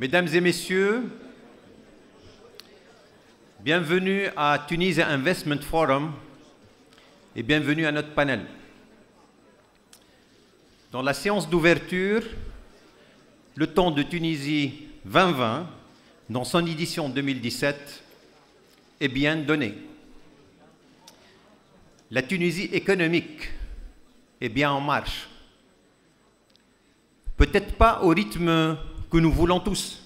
Mesdames et messieurs, bienvenue à Tunisia Investment Forum et bienvenue à notre panel. Dans la séance d'ouverture, le temps de Tunisie 2020, dans son édition 2017, est bien donné. La Tunisie économique est bien en marche. Peut-être pas au rythme que nous voulons tous,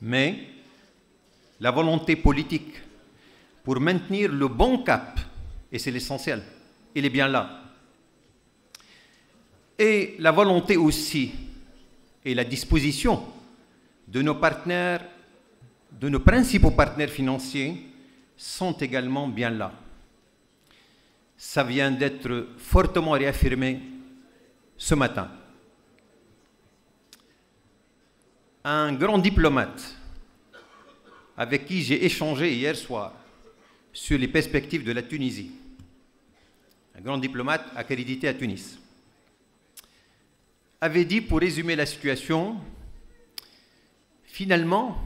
mais la volonté politique pour maintenir le bon cap, et c'est l'essentiel, il est bien là. Et la volonté aussi et la disposition de nos partenaires, de nos principaux partenaires financiers sont également bien là. Ça vient d'être fortement réaffirmé ce matin. Un grand diplomate avec qui j'ai échangé hier soir sur les perspectives de la Tunisie, un grand diplomate accrédité à Tunis, avait dit, pour résumer la situation, finalement,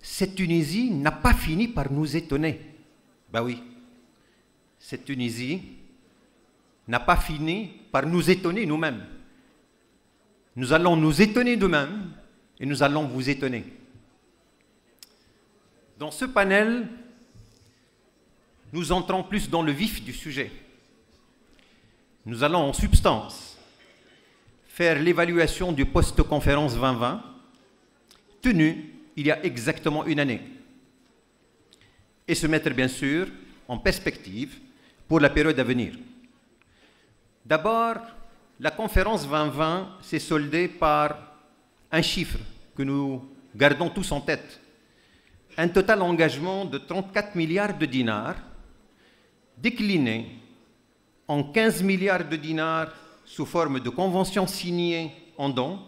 cette Tunisie n'a pas fini par nous étonner. Ben oui, cette Tunisie n'a pas fini par nous étonner nous-mêmes. Nous allons nous étonner nous-mêmes et nous allons vous étonner. Dans ce panel, nous entrons plus dans le vif du sujet. Nous allons en substance faire l'évaluation du post-conférence 2020 tenu il y a exactement une année et se mettre bien sûr en perspective pour la période à venir. D'abord, la conférence 2020 s'est soldée par un chiffre que nous gardons tous en tête. Un total engagement de 34 milliards de dinars décliné en 15 milliards de dinars sous forme de conventions signées en dons,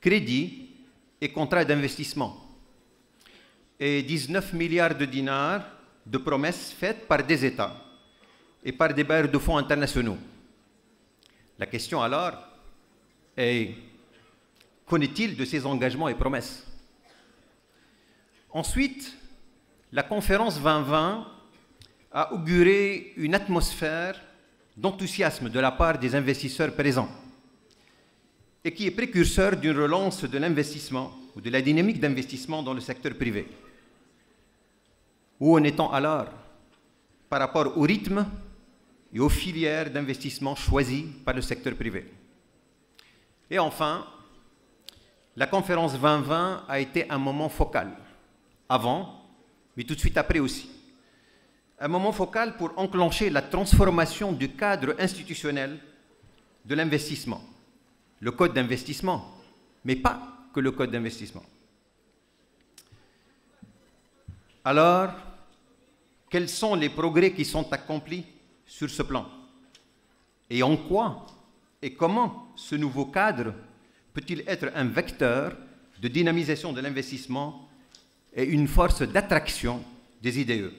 crédits et contrats d'investissement. Et 19 milliards de dinars de promesses faites par des États et par des bailleurs de fonds internationaux. La question alors est, est-il de ces engagements et promesses Ensuite, la conférence 2020 a auguré une atmosphère d'enthousiasme de la part des investisseurs présents et qui est précurseur d'une relance de l'investissement ou de la dynamique d'investissement dans le secteur privé. Où en est-on alors par rapport au rythme et aux filières d'investissement choisies par le secteur privé? Et enfin, la conférence 2020 a été un moment focal, avant, mais tout de suite après aussi un moment focal pour enclencher la transformation du cadre institutionnel de l'investissement. Le code d'investissement, mais pas que le code d'investissement. Alors, quels sont les progrès qui sont accomplis sur ce plan? Et en quoi et comment ce nouveau cadre peut-il être un vecteur de dynamisation de l'investissement et une force d'attraction des IDE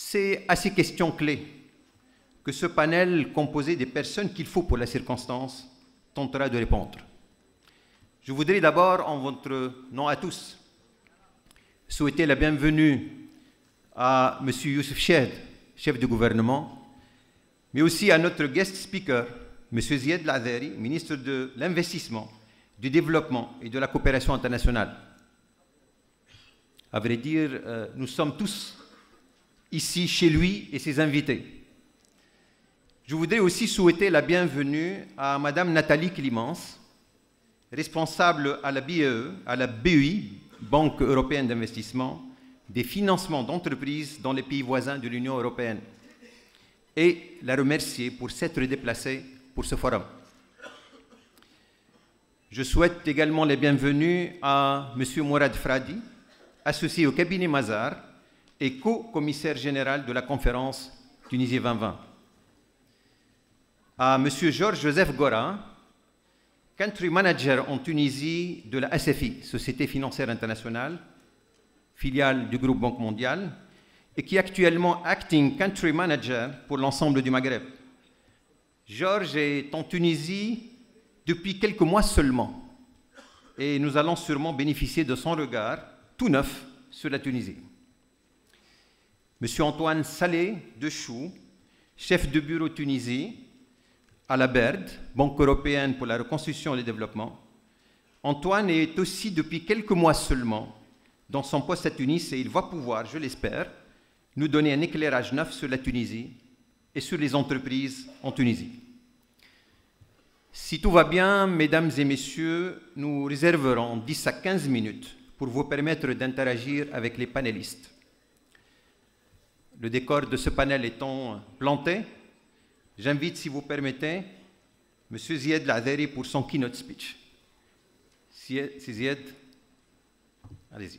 c'est à ces questions clés que ce panel composé des personnes qu'il faut pour la circonstance tentera de répondre. Je voudrais d'abord, en votre nom à tous, souhaiter la bienvenue à M. Youssef Ched, chef du gouvernement, mais aussi à notre guest speaker, M. Zied Lazari, ministre de l'Investissement, du Développement et de la Coopération internationale. À vrai dire, euh, nous sommes tous ici chez lui et ses invités. Je voudrais aussi souhaiter la bienvenue à Madame Nathalie Climence, responsable à la BEE, à la BEI, Banque européenne d'investissement, des financements d'entreprises dans les pays voisins de l'Union européenne, et la remercier pour s'être déplacée pour ce forum. Je souhaite également la bienvenue à M. Mourad Fradi, associé au cabinet Mazar, et co-commissaire général de la conférence Tunisie 2020. À M. Georges-Joseph Gora, country manager en Tunisie de la SFI, Société financière internationale, filiale du groupe Banque mondiale, et qui est actuellement acting country manager pour l'ensemble du Maghreb. Georges est en Tunisie depuis quelques mois seulement. et nous allons sûrement bénéficier de son regard tout neuf sur la Tunisie. Monsieur Antoine Salé de Chou, chef de bureau Tunisie à la BERD, Banque européenne pour la reconstruction et le développement. Antoine est aussi depuis quelques mois seulement dans son poste à Tunis et il va pouvoir, je l'espère, nous donner un éclairage neuf sur la Tunisie et sur les entreprises en Tunisie. Si tout va bien, mesdames et messieurs, nous réserverons 10 à 15 minutes pour vous permettre d'interagir avec les panélistes. Le décor de ce panel étant planté, j'invite, si vous permettez, M. Zied Laderi pour son keynote speech. Zied, allez-y.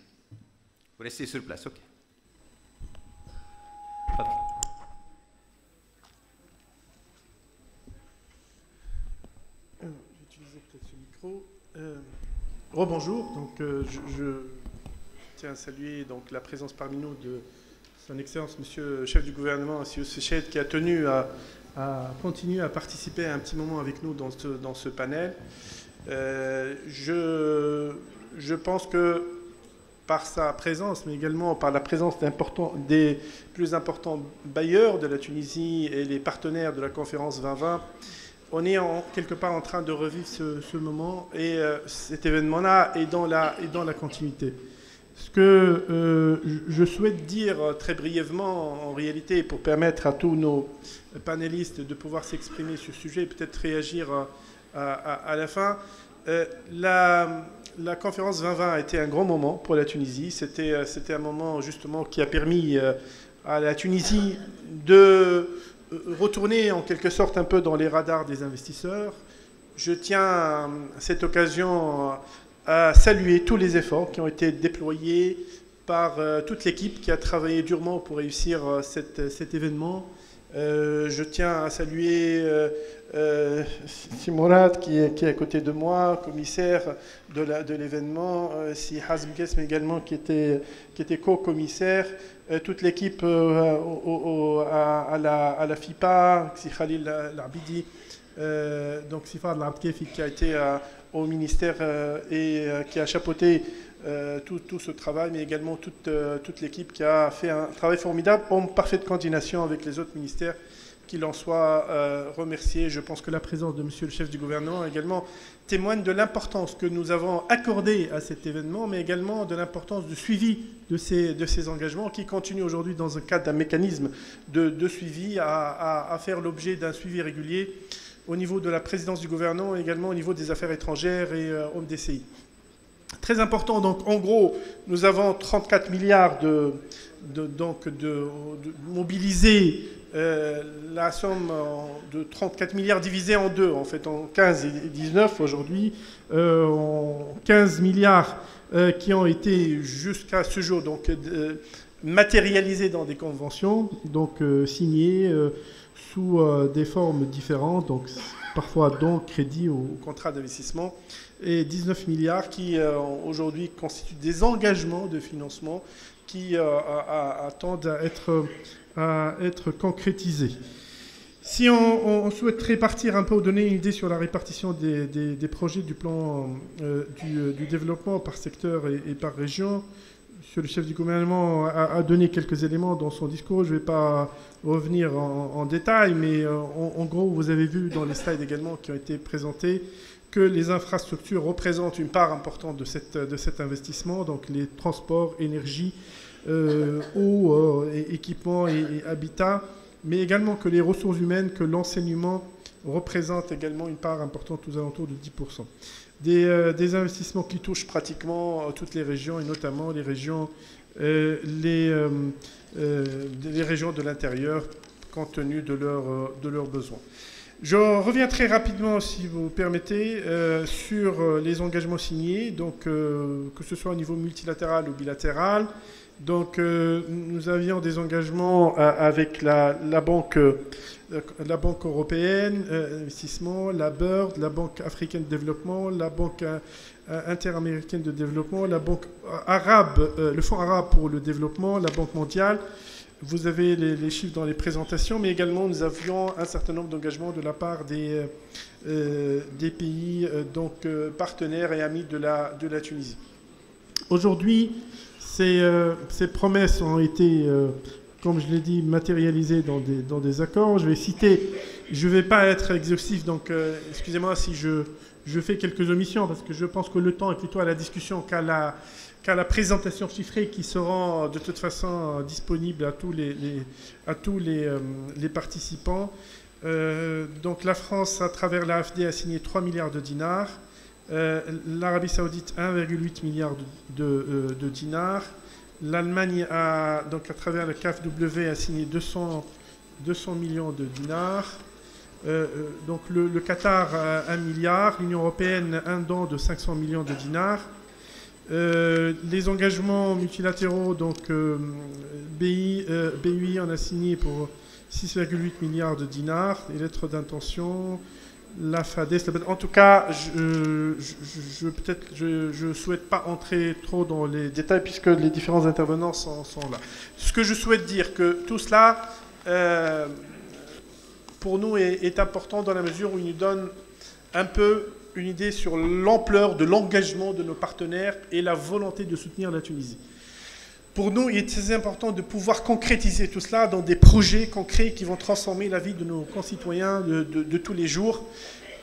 Vous restez sur place, ok. J'utilisais peut-être ce micro. Euh, rebonjour. Donc, euh, je, tiens à saluer donc la présence parmi nous de son Excellence, Monsieur le chef du gouvernement, M. Sechet, qui a tenu à, continuer à participer un petit moment avec nous dans ce, dans ce panel. Euh, je, je pense que par sa présence, mais également par la présence des plus importants bailleurs de la Tunisie et les partenaires de la conférence 2020, on est en, quelque part en train de revivre ce, moment et euh, cet événement-là est, dans la, continuité. Ce que euh, je souhaite dire très brièvement, en réalité, pour permettre à tous nos panélistes de pouvoir s'exprimer sur ce sujet et peut-être réagir à, la fin, euh, la, conférence 2020 a été un grand moment pour la Tunisie. C'était un moment justement qui a permis à la Tunisie de retourner en quelque sorte un peu dans les radars des investisseurs. Je tiens à cette occasion à saluer tous les efforts qui ont été déployés par euh, toute l'équipe qui a travaillé durement pour réussir euh, cet événement. Euh, je tiens à saluer euh, qui est, qui est, à côté de moi, commissaire de l'événement, si Hazm également qui était co-commissaire, toute l'équipe à, la, à, la, FIPA, Khalil Labidi, donc Sifar Labkefi qui a été au ministère euh, et euh, qui a chapeauté euh, tout, ce travail, mais également toute, toute l'équipe qui a fait un travail formidable en parfaite coordination avec les autres ministères qu'il en soit remercié. Je pense que la présence de Monsieur le chef du gouvernement également témoigne de l'importance que nous avons accordée à cet événement, mais également de l'importance du suivi de ces, de ces engagements qui continuent aujourd'hui dans un cadre d'un mécanisme de, de suivi à, à faire l'objet d'un suivi régulier au niveau de la présidence du gouvernement et également au niveau des affaires étrangères et euh, DCI. Très important, donc en gros, nous avons 34 milliards de, donc de, mobiliser euh, la somme de 34 milliards divisée en deux, en fait en 15 et 19 aujourd'hui, euh, en 15 milliards euh, qui ont été jusqu'à ce jour donc matérialisés dans des conventions, donc signées sous euh, des formes différentes, donc parfois dons, crédits ou contrats d'investissement, et 19 milliards qui euh, aujourd'hui constituent des engagements de financement qui euh, attendent à être, à être concrétisés. Si on, souhaite répartir un peu ou donner une idée sur la répartition des, des, projets du plan du, du, développement par secteur et, et par région, Monsieur le chef du gouvernement a, donné quelques éléments dans son discours. Je ne vais pas revenir en, détail, mais euh, en, gros, vous avez vu dans les slides également qui ont été présentés que les infrastructures représentent une part importante de, cette, de cet investissement, donc les transports, énergie, euh, eau, euh, et équipements et, habitat, mais également que les ressources humaines, que l'enseignement représentent également une part importante aux alentours de 10%. Euh, des, investissements qui touchent pratiquement euh, toutes les régions et notamment les régions, les, les, régions de l'intérieur compte tenu de, leur, de leurs besoins. Je reviens très rapidement, si vous permettez, sur les engagements signés, donc que ce soit au niveau multilatéral ou bilatéral. Donc, nous avions des engagements avec la, la Banque européenne d'investissement, la BIRD, la Banque africaine de développement, la Banque euh, interaméricaine de développement, la Banque arabe, euh, le Fonds arabe pour le développement, la Banque mondiale, vous avez les, chiffres dans les présentations, mais également nous avions un certain nombre d'engagements de la part des, des pays donc, partenaires et amis de la, de la Tunisie. Aujourd'hui, ces, ces, promesses ont été comme je l'ai dit, matérialisé dans des, accords. Je vais citer, je ne vais pas être exhaustif, donc euh, excusez-moi si je, fais quelques omissions, parce que je pense que le temps est plutôt à la discussion qu'à la, présentation chiffrée qui sera de toute façon disponible à tous les, les, euh, participants. Euh, donc la France, à travers l'AFD, a signé 3 milliards de dinars. L'Arabie saoudite, 1,8 milliard de, de, dinars. L'Allemagne a, donc à travers le CAFW, a signé 200, 200 millions de dinars. Euh, euh, donc le, Qatar a 1 milliard, l'Union européenne un don de 500 millions de dinars. Euh, les engagements multilatéraux, donc BI, BUI en a signé pour 6,8 milliards de dinars, les lettres d'intention, la. En tout cas, je, je, je ne souhaite pas entrer trop dans les détails puisque les différents intervenants sont, là. Ce que je souhaite dire, que tout cela, euh, pour nous, est, important dans la mesure où il nous donne un peu une idée sur l'ampleur de l'engagement de nos partenaires et la volonté de soutenir la Tunisie. Pour nous, il est très important de pouvoir concrétiser tout cela dans des projets concrets qui vont transformer la vie de nos concitoyens de, tous les jours.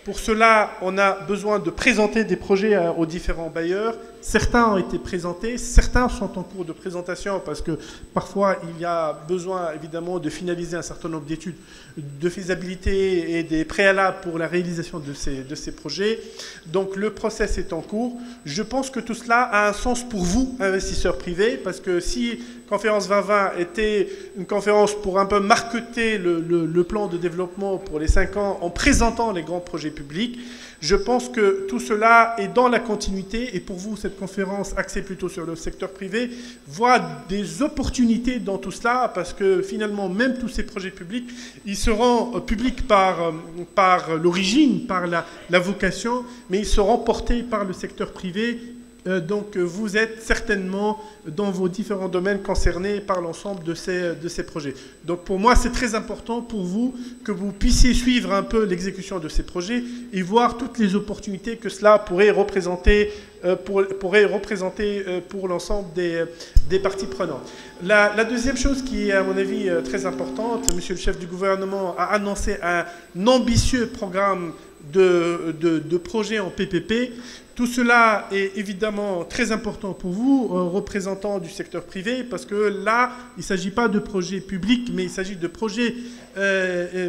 Pour cela, on a besoin de présenter des projets aux différents bailleurs. Certains ont été présentés, certains sont en cours de présentation parce que parfois il y a besoin évidemment de finaliser un certain nombre d'études de faisabilité et des préalables pour la réalisation de ces, de ces projets. Donc le process est en cours. Je pense que tout cela a un sens pour vous, investisseurs privés, parce que si Conférence 2020 était une conférence pour un peu marqueter le, plan de développement pour les cinq ans en présentant les grands projets publics, je pense que tout cela est dans la continuité et pour vous, cette conférence axée plutôt sur le secteur privé voit des opportunités dans tout cela parce que finalement, même tous ces projets publics, ils seront euh, publics par, euh, par l'origine, par la, la vocation, mais ils seront portés par le secteur privé donc vous êtes certainement dans vos différents domaines concernés par l'ensemble de ces, de ces projets. Donc pour moi, c'est très important pour vous que vous puissiez suivre un peu l'exécution de ces projets et voir toutes les opportunités que cela pourrait représenter euh, pour, pourrait représenter euh, pour l'ensemble des, des, parties prenantes. La, deuxième chose qui est à mon avis très importante, Monsieur le chef du gouvernement a annoncé un ambitieux programme de, projets en PPP. Tout cela est évidemment très important pour vous, euh, représentants du secteur privé, parce que là, il ne s'agit pas de projets publics, mais il s'agit de projets euh, euh,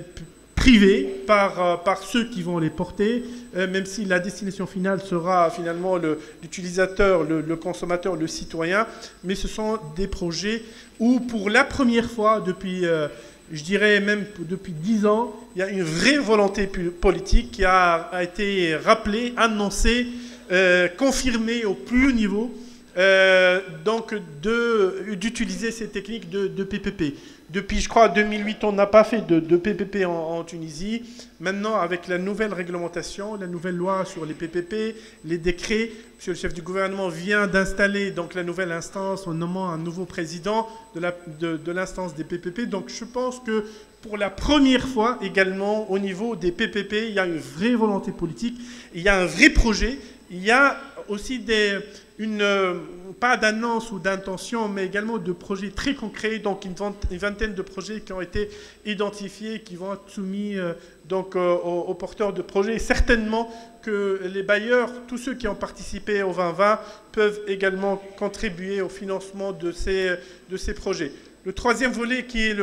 privés par, ceux qui vont les porter, même si la destination finale sera finalement l'utilisateur, le, consommateur, le citoyen, mais ce sont des projets où pour la première fois depuis je dirais même depuis dix ans, il y a une vraie volonté politique qui a, été rappelée, annoncée euh, confirmé au plus haut niveau euh, donc d'utiliser ces techniques de, PPP. Depuis, je crois, 2008, on n'a pas fait de, PPP en, Tunisie. Maintenant, avec la nouvelle réglementation, la nouvelle loi sur les PPP, les décrets, Monsieur le chef du gouvernement vient d'installer donc la nouvelle instance en nommant un nouveau président de l'instance des PPP. Donc, je pense que pour la première fois également, au niveau des PPP, il y a une vraie volonté politique, il y a un vrai projet il y a aussi une, pas d'annonce ou d'intention, mais également de projets très concrets, donc une, vingtaine de projets qui ont été identifiés, qui vont être soumis euh, donc, euh, aux, porteurs de projets. certainement que les bailleurs, tous ceux qui ont participé au 2020, peuvent également contribuer au financement de ces projets. Le troisième volet qui est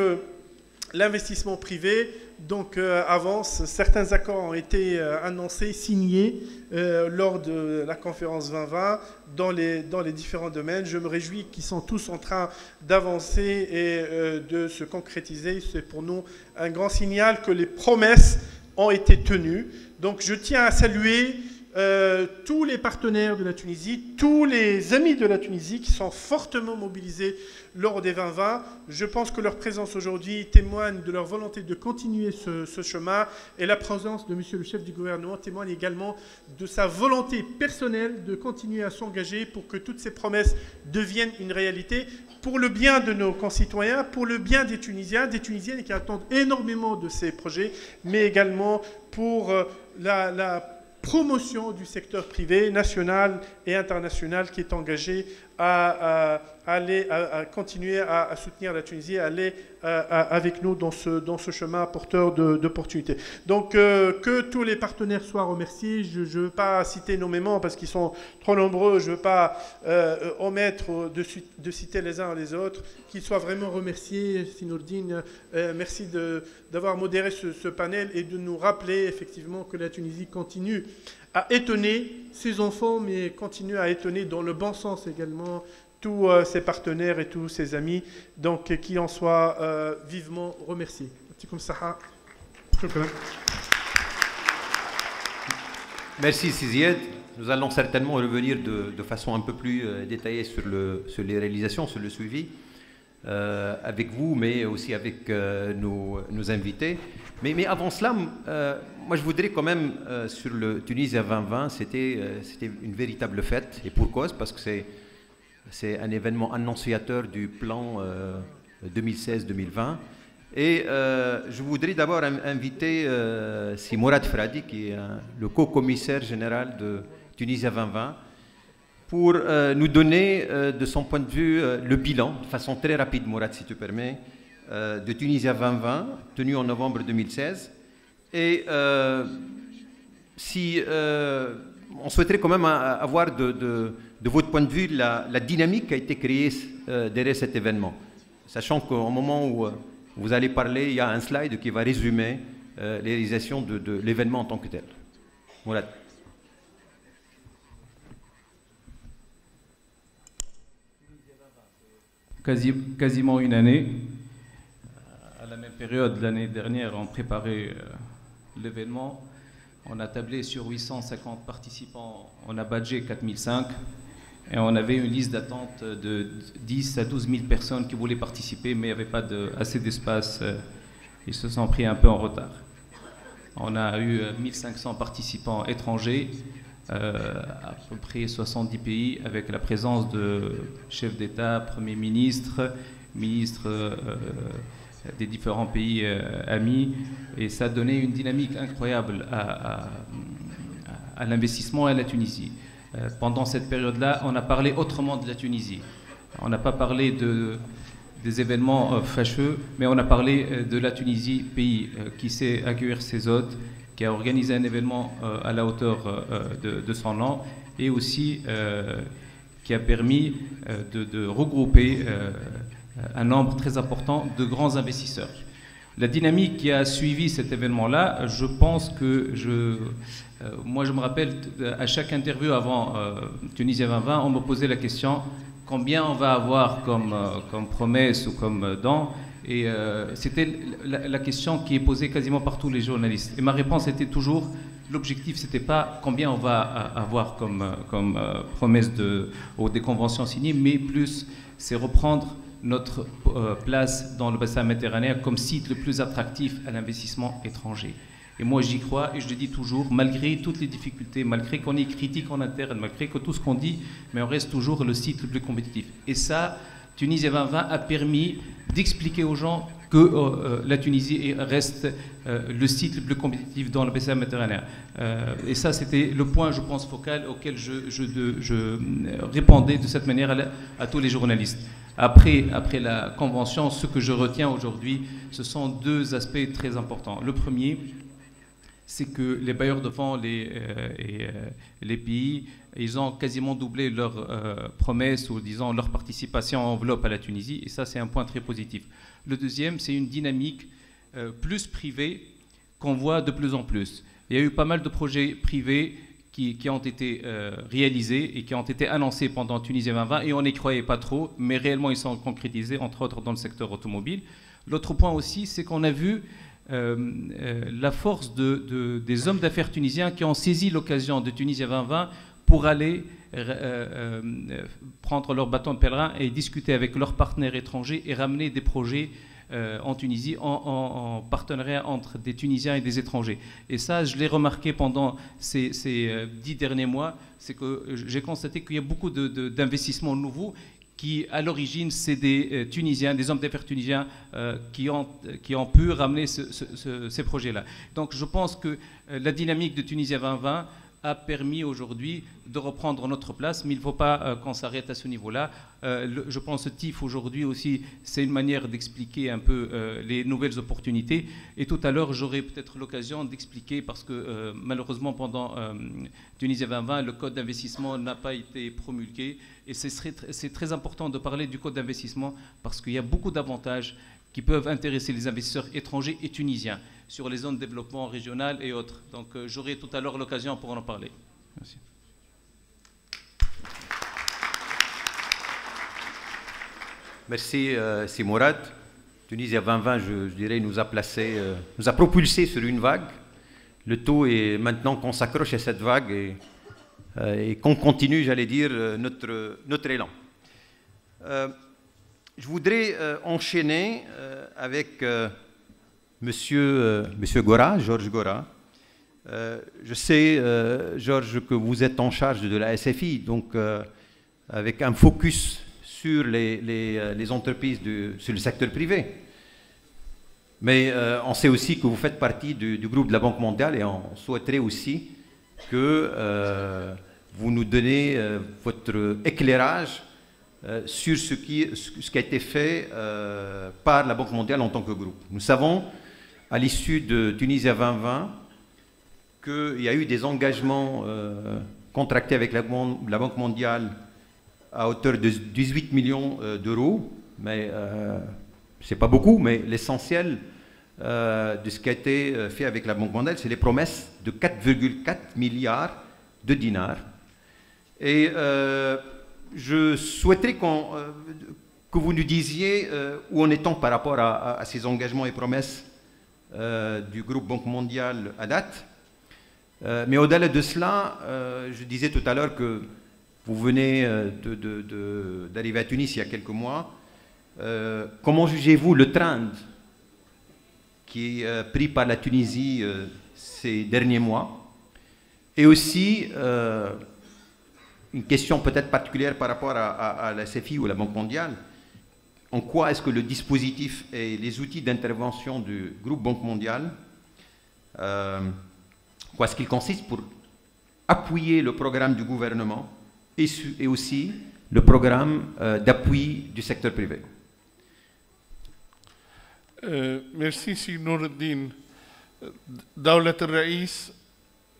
l'investissement privé, donc euh, avance. Certains accords ont été euh, annoncés, signés euh, lors de la conférence 2020 dans les, dans les différents domaines. Je me réjouis qu'ils sont tous en train d'avancer et de se concrétiser. C'est pour nous un grand signal que les promesses ont été tenues. Donc je tiens à saluer euh, tous les partenaires de la Tunisie, tous les amis de la Tunisie qui sont fortement mobilisés lors des 2020. Je pense que leur présence aujourd'hui témoigne de leur volonté de continuer ce, chemin et la présence de Monsieur le chef du gouvernement témoigne également de sa volonté personnelle de continuer à s'engager pour que toutes ces promesses deviennent une réalité pour le bien de nos concitoyens, pour le bien des Tunisiens, des Tunisiennes qui attendent énormément de ces projets, mais également pour euh, la, la promotion du secteur privé national et international qui est engagé à, aller, à, continuer à, soutenir la Tunisie, aller avec nous dans ce, dans ce chemin porteur d'opportunités. Donc euh, que tous les partenaires soient remerciés. Je ne veux pas citer nommément parce qu'ils sont trop nombreux. Je ne veux pas euh, omettre de, citer les uns les autres. Qu'ils soient vraiment remerciés. Sinourdine, euh, merci d'avoir modéré ce panel et de nous rappeler effectivement que la Tunisie continue à étonner ses enfants, mais continue à étonner dans le bon sens également tous euh, ses partenaires et tous ses amis. Donc, qui en soient euh, vivement remerciés. Merci Sizied. Nous allons certainement revenir de, façon un peu plus euh, détaillée sur, le, sur les réalisations, sur le suivi. Avec vous, mais aussi avec nos, invités. Mais, avant cela, moi je voudrais quand même, sur le Tunisie 2020, c'était c'était une véritable fête. Et pour cause Parce que c'est c'est un événement annonciateur du plan 2016-2020. Et je voudrais d'abord inviter Simorad Fradi, qui est le co-commissaire général de Tunisie 2020, pour euh, nous donner euh, de son point de vue euh, le bilan, de façon très rapide, Mourad, si tu permets, de Tunisia 2020, tenu en novembre 2016. Et si on souhaiterait quand même avoir de, votre point de vue la, dynamique qui a été créée derrière cet événement, sachant qu'au moment où vous allez parler, il y a un slide qui va résumer les de, l'événement en tant que tel. Mourad. quasiment une année. À la même période, l'année dernière, on préparait euh, l'événement. On a tablé sur 850 participants, on a badgé 4005 et on avait une liste d'attente de 10 à 12 000 personnes qui voulaient participer, mais il n'y avait pas assez d'espace. Euh, ils se sont pris un peu en retard. On a eu 1500 euh, participants étrangers euh, à peu près 70 pays avec la présence de chefs d'État, premiers ministres, ministres des différents pays euh, amis. Et ça a donné une dynamique incroyable à, l'investissement et à la Tunisie. pendant cette période-là, on a parlé autrement de la Tunisie. On n'a pas parlé de, des événements fâcheux, mais on a parlé de la Tunisie, pays qui sait accueillir ses hôtes, qui a organisé un événement euh, à la hauteur euh, de, son nom et aussi euh, qui a permis de, regrouper un nombre très important de grands investisseurs. La dynamique qui a suivi cet événement-là, je pense que je, moi je me rappelle à chaque interview avant Tunisie 2020, on me posait la question combien on va avoir comme, comme promesse ou comme don et euh, c'était la, question qui est posée quasiment par tous les journalistes. Et ma réponse était toujours l'objectif, c'était pas combien on va avoir comme, comme euh, promesse de, ou des conventions signées, mais plus c'est reprendre notre euh, place dans le bassin méditerranéen comme site le plus attractif à l'investissement étranger. Et moi, j'y crois et je le dis toujours, malgré toutes les difficultés, malgré qu'on ait critique en interne, malgré que tout ce qu'on dit, mais on reste toujours le site le plus compétitif. Et ça, Tunisie 2020 a permis d'expliquer aux gens que euh, euh, la Tunisie reste le site le plus compétitif dans le bassin méditerranéen. et ça, c'était le point, je pense, focal auquel je, répondais de cette manière à, tous les journalistes. Après, après la convention, ce que je retiens aujourd'hui, ce sont deux aspects très importants. Le premier, c'est que les bailleurs de fonds les, et les pays ils ont quasiment doublé leur euh, promesse ou disons leur participation en enveloppe à la Tunisie, et ça c'est un point très positif. Le deuxième, c'est une dynamique euh, plus privée qu'on voit de plus en plus. Il y a eu pas mal de projets privés qui, ont été euh, réalisés et qui ont été annoncés pendant Tunisie 2020, et on n'y croyait pas trop, mais réellement ils sont concrétisés, entre autres dans le secteur automobile. L'autre point aussi, c'est qu'on a vu la force de, des hommes d'affaires tunisiens qui ont saisi l'occasion de Tunisie 2020 pour aller prendre leur bâton de pèlerin et discuter avec leurs partenaires étrangers et ramener des projets euh, en Tunisie en, partenariat entre des Tunisiens et des étrangers. Et ça, je l'ai remarqué pendant ces, euh, dix derniers mois, c'est que j'ai constaté qu'il y a beaucoup d'investissements nouveaux qui, à l'origine, c'est des euh, Tunisiens, des hommes d'affaires tunisiens qui, ont, qui ont pu ramener ces projets-là. Donc je pense que la dynamique de Tunisie 2020 a permis aujourd'hui de reprendre notre place, mais il ne faut pas euh, qu'on s'arrête à ce niveau-là. Euh, je pense que TIF aujourd'hui aussi, c'est une manière d'expliquer un peu euh, les nouvelles opportunités. Et tout à l'heure, j'aurai peut-être l'occasion d'expliquer, parce que malheureusement, pendant Tunisie 2020, le code d'investissement n'a pas été promulgué. Et c'est très important de parler du code d'investissement, parce qu'il y a beaucoup d'avantages qui peuvent intéresser les investisseurs étrangers et tunisiens sur les zones de développement régional et autres. Donc euh, j'aurai tout à l'heure l'occasion pour en parler. Merci. Merci, euh, Mourad. Tunisie 2020, je, je, dirais, nous a placé, euh, nous a propulsé sur une vague. Le taux est maintenant qu'on s'accroche à cette vague et, euh, et qu'on continue, j'allais dire, notre, notre élan. je voudrais enchaîner avec Monsieur, euh, Monsieur Gora, Georges Gora. Euh, je sais, euh, Georges, que vous êtes en charge de la SFI, donc avec un focus sur les, entreprises sur le secteur privé. Mais on sait aussi que vous faites partie du, groupe de la Banque mondiale et on souhaiterait aussi que vous nous donnez votre éclairage sur ce qui, ce qui, a été fait par la Banque mondiale en tant que groupe. Nous savons à l'issue de Tunisie 2020 qu'il y a eu des engagements euh, contractés avec la, Banque mondiale à hauteur de 18 millions euh, d'euros, mais euh, ce n'est pas beaucoup, mais l'essentiel de ce qui a été fait avec la Banque mondiale, c'est les promesses de 4,4 milliards de dinars. Et je souhaiterais que vous nous disiez où en est-on par rapport à ces engagements et promesses euh, du groupe Banque mondiale à date. Euh, mais au-delà de cela, euh, je disais tout à l'heure que vous venez d'arriver à Tunis il y a quelques mois. comment jugez-vous le trend qui est pris par la Tunisie ces derniers mois? Et aussi, une question peut-être particulière par rapport à, à, la CFI ou la Banque mondiale en quoi est-ce que le dispositif et les outils d'intervention du groupe Banque mondiale, euh, quoi est-ce qu'il consiste pour appuyer le programme du gouvernement et, et aussi le programme euh, d'appui du secteur privé euh, Merci, Sinourdine. دولة الرئيس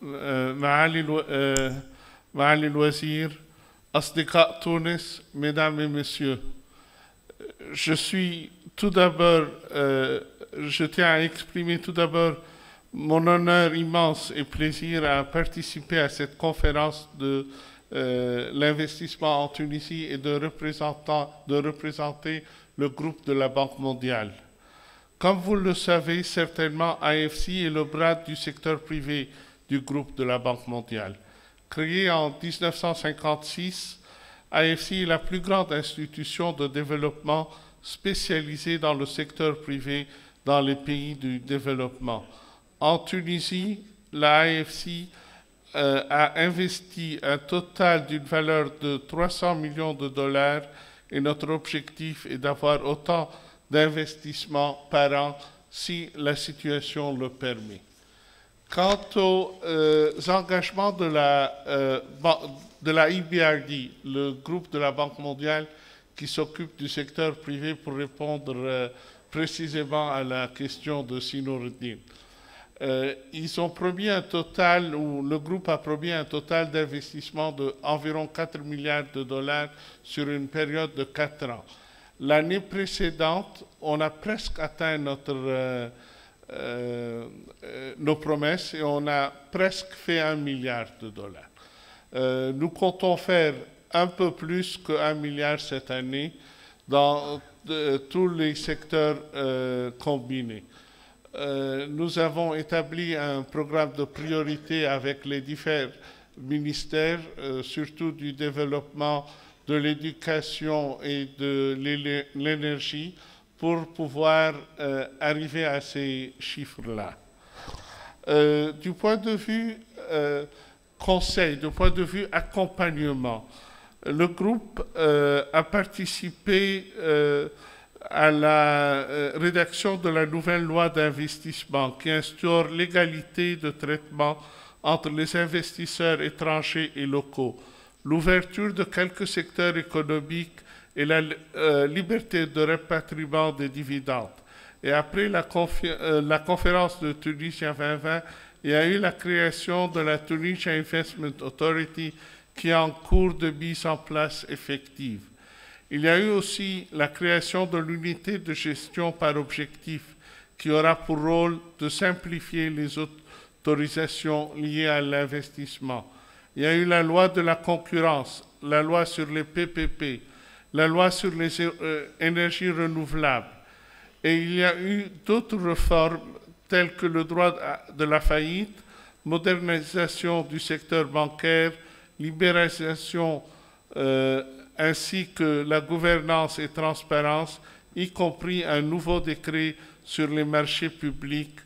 معالي معالي الوزير أصدقاء تونس mesdames et messieurs je suis tout d'abord, euh, je tiens à exprimer tout d'abord mon honneur immense et plaisir à participer à cette conférence de euh, l'investissement en Tunisie et de, de représenter le groupe de la Banque mondiale. Comme vous le savez certainement, AFC est le bras du secteur privé du groupe de la Banque mondiale. Créé en 1956, AFC est la plus grande institution de développement spécialisée dans le secteur privé dans les pays du développement. En Tunisie, la AFC euh, a investi un total d'une valeur de 300 millions de dollars et notre objectif est d'avoir autant d'investissements par an si la situation le permet. Quant aux euh, engagements de la, euh, de la IBRD, le groupe de la Banque mondiale qui s'occupe du secteur privé pour répondre euh, précisément à la question de Sinourdine. Euh, ils ont promis un total, ou le groupe a promis un total d'investissement d'environ 4 milliards de dollars sur une période de 4 ans. L'année précédente, on a presque atteint notre, euh, nos promesses et on a presque fait un milliard de dollars. Nous comptons faire un peu plus qu'un milliard cette année dans tous les secteurs euh, combinés. euh, nous avons établi un programme de priorité avec les différents ministères, euh, surtout du développement de l'éducation et de l'énergie, pour pouvoir euh, arriver à ces chiffres-là. du point de vue conseil, du point de vue accompagnement, le groupe a participé à la euh, rédaction de la nouvelle loi d'investissement qui instaure l'égalité de traitement entre les investisseurs étrangers et locaux, l'ouverture de quelques secteurs économiques et la euh, liberté de répatriement des dividendes. Et après la, euh, la conférence de Tunisia 2020, il y a eu la création de la Tunisia Investment Authority qui est en cours de mise en place effective. Il y a eu aussi la création de l'unité de gestion par objectif qui aura pour rôle de simplifier les autorisations liées à l'investissement. Il y a eu la loi de la concurrence, la loi sur les PPP, la loi sur les euh, énergies renouvelables. Et il y a eu d'autres réformes telles que le droit de la faillite, modernisation du secteur bancaire, libéralisation euh, ainsi que la gouvernance et transparence, y compris un nouveau décret sur les marchés publics,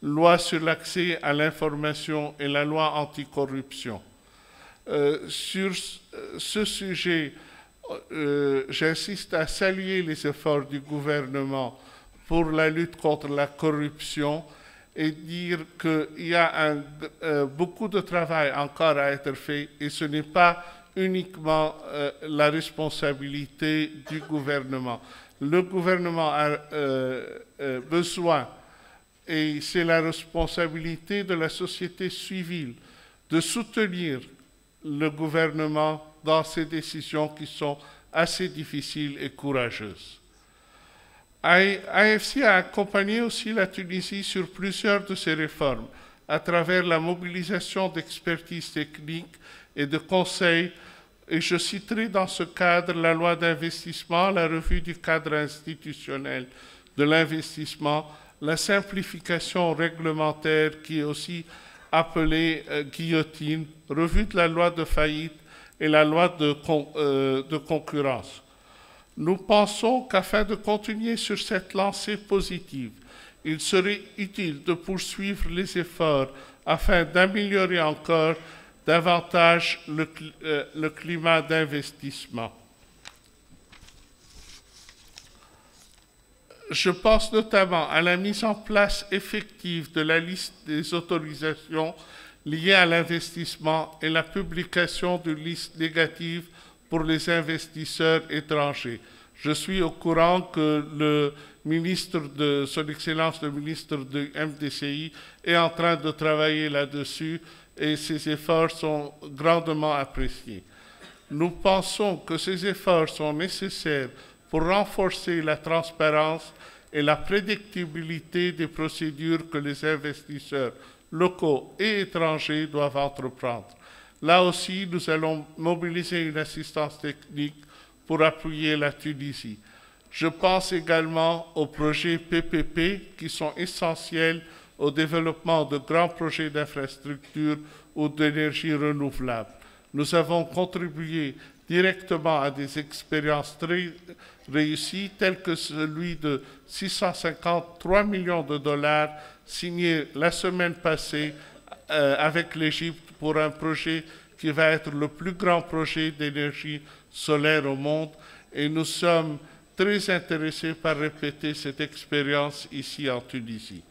loi sur l'accès à l'information et la loi anticorruption. Euh, sur ce sujet, euh, j'insiste à saluer les efforts du gouvernement pour la lutte contre la corruption et dire qu'il y a euh, beaucoup de travail encore à être fait et ce n'est pas uniquement euh, la responsabilité du gouvernement. Le gouvernement a euh, besoin, et c'est la responsabilité de la société civile, de soutenir le gouvernement dans ces décisions qui sont assez difficiles et courageuses. AFC a accompagné aussi la Tunisie sur plusieurs de ces réformes à travers la mobilisation d'expertise technique et de conseils et je citerai dans ce cadre la loi d'investissement, la revue du cadre institutionnel de l'investissement, la simplification réglementaire qui est aussi appelée euh, guillotine, revue de la loi de faillite et la loi de, euh, de concurrence. Nous pensons qu'afin de continuer sur cette lancée positive, il serait utile de poursuivre les efforts afin d'améliorer encore davantage euh, le, climat d'investissement. Je pense notamment à la mise en place effective de la liste des autorisations liées à l'investissement et la publication de listes négatives pour les investisseurs étrangers. Je suis au courant que le ministre de Son Excellence, le ministre du MDCI, est en train de travailler là-dessus et ces efforts sont grandement appréciés. Nous pensons que ces efforts sont nécessaires pour renforcer la transparence et la prédictibilité des procédures que les investisseurs locaux et étrangers doivent entreprendre. Là aussi, nous allons mobiliser une assistance technique pour appuyer la Tunisie. Je pense également aux projets PPP qui sont essentiels au développement de grands projets d'infrastructures ou d'énergie renouvelable. Nous avons contribué directement à des expériences très réussies, telles que celui de 653 millions de dollars signé la semaine passée euh, avec l'Égypte pour un projet qui va être le plus grand projet d'énergie solaire au monde. Et nous sommes très intéressés par répéter cette expérience ici en Tunisie.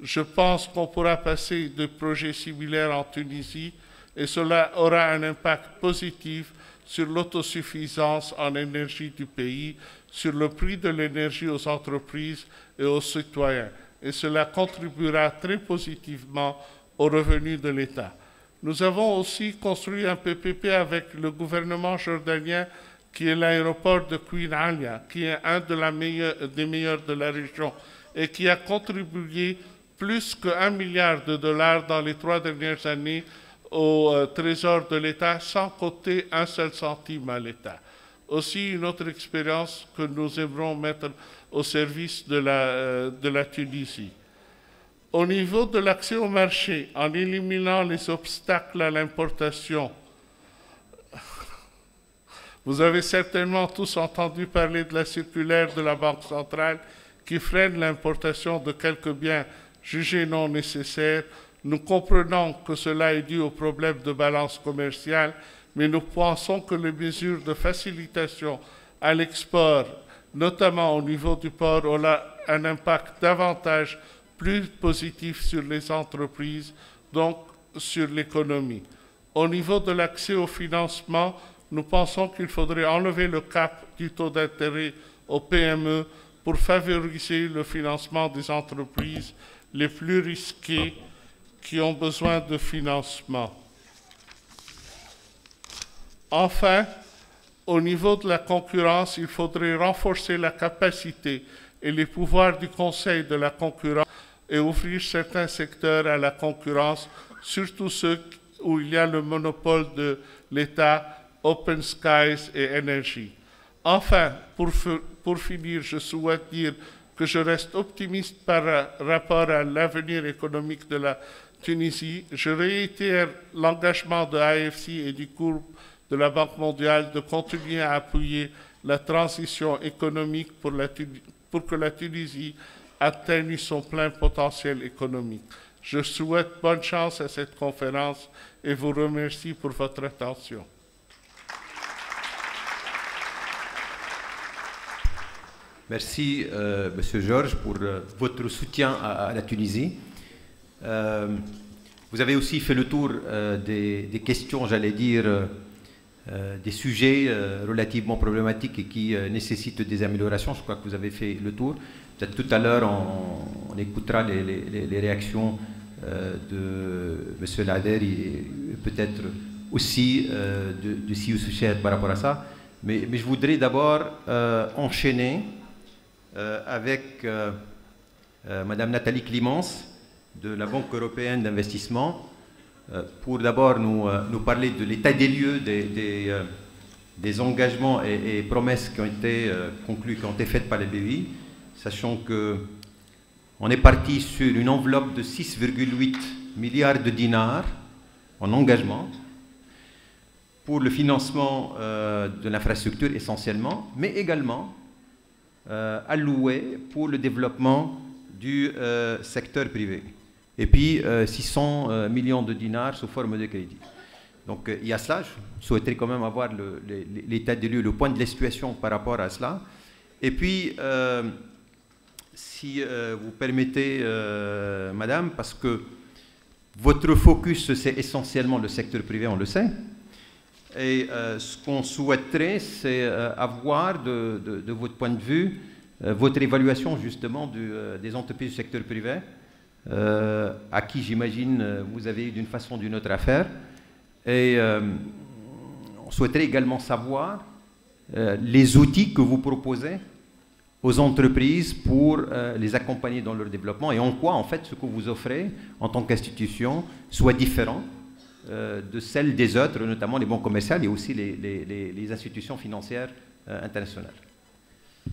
Je pense qu'on pourra passer de projets similaires en Tunisie et cela aura un impact positif sur l'autosuffisance en énergie du pays, sur le prix de l'énergie aux entreprises et aux citoyens. Et cela contribuera très positivement aux revenus de l'État. Nous avons aussi construit un PPP avec le gouvernement jordanien qui est l'aéroport de Queen Alia, qui est un de des meilleurs de la région et qui a contribué plus qu'un milliard de dollars dans les trois dernières années au euh, trésor de l'État sans coter un seul centime à l'État. Aussi une autre expérience que nous aimerons mettre au service de la, euh, de la Tunisie. Au niveau de l'accès au marché, en éliminant les obstacles à l'importation, vous avez certainement tous entendu parler de la circulaire de la Banque centrale qui freine l'importation de quelques biens jugés non nécessaires. Nous comprenons que cela est dû au problème de balance commerciale, mais nous pensons que les mesures de facilitation à l'export, notamment au niveau du port, ont un impact davantage plus positif sur les entreprises, donc sur l'économie. Au niveau de l'accès au financement, nous pensons qu'il faudrait enlever le cap du taux d'intérêt aux PME pour favoriser le financement des entreprises les plus risquées qui ont besoin de financement. Enfin, au niveau de la concurrence, il faudrait renforcer la capacité et les pouvoirs du Conseil de la concurrence et ouvrir certains secteurs à la concurrence, surtout ceux où il y a le monopole de l'État Open Skies et Énergie. Enfin, pour, pour, finir, je souhaite dire que je reste optimiste par rapport à l'avenir économique de la Tunisie. Je réitère l'engagement de l'AFC et du groupe de la Banque mondiale de continuer à appuyer la transition économique pour que la Tunisie atteigne son plein potentiel économique. Je souhaite bonne chance à cette conférence et vous remercie pour votre attention. Merci, euh, Monsieur Georges, pour euh, votre soutien à, la Tunisie. Euh, vous avez aussi fait le tour des, questions, j'allais dire, des sujets relativement problématiques et qui nécessitent des améliorations. Je crois que vous avez fait le tour. Peut-être tout à l'heure, on, écoutera les, réactions de M. Lader et peut-être aussi de, de Siou par rapport à ça. Mais, je voudrais d'abord enchaîner euh, avec euh, euh, Madame Nathalie Climence de la Banque européenne d'investissement pour d'abord nous, parler de l'état des lieux des, engagements et, promesses qui ont été conclus, qui ont été faites par les BI, sachant que on est parti sur une enveloppe de 6,8 milliards de dinars en engagement pour le financement de l'infrastructure essentiellement, mais également euh, alloués pour le développement du euh, secteur privé. Et puis 600 euh, millions de dinars sous forme de crédit. Donc il y a cela, je souhaiterais quand même avoir l'état des lieux, le point de la situation par rapport à cela. Et puis, si vous permettez, Madame, parce que votre focus, c'est essentiellement le secteur privé, on le sait. Et euh, ce qu'on souhaiterait, c'est euh, avoir, de, votre point de vue, euh, votre évaluation justement des entreprises du secteur privé, à qui j'imagine vous avez eu d'une façon ou d'une autre affaire. Et on souhaiterait également savoir les outils que vous proposez aux entreprises pour les accompagner dans leur développement et en quoi, en fait, ce que vous offrez en tant qu'institution soit différent euh, de celles des autres, notamment les banques commerciales et aussi les, institutions financières euh, internationales.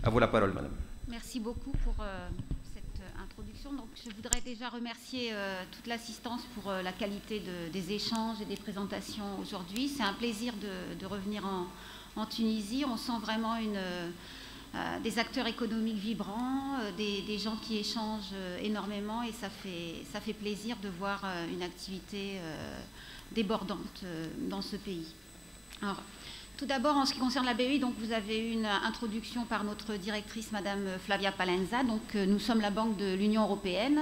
À vous la parole, madame. Merci beaucoup pour euh, cette introduction. Donc, je voudrais déjà remercier toute l'assistance pour la qualité des échanges et des présentations aujourd'hui. C'est un plaisir de, revenir en, Tunisie. On sent vraiment une, des acteurs économiques vibrants, des, gens qui échangent énormément et ça fait, plaisir de voir une activité débordante euh, dans ce pays. Alors, tout d'abord, en ce qui concerne la BEI, vous avez eu une introduction par notre directrice, Madame Flavia Palenza. Donc, euh, nous sommes la banque de l'Union européenne.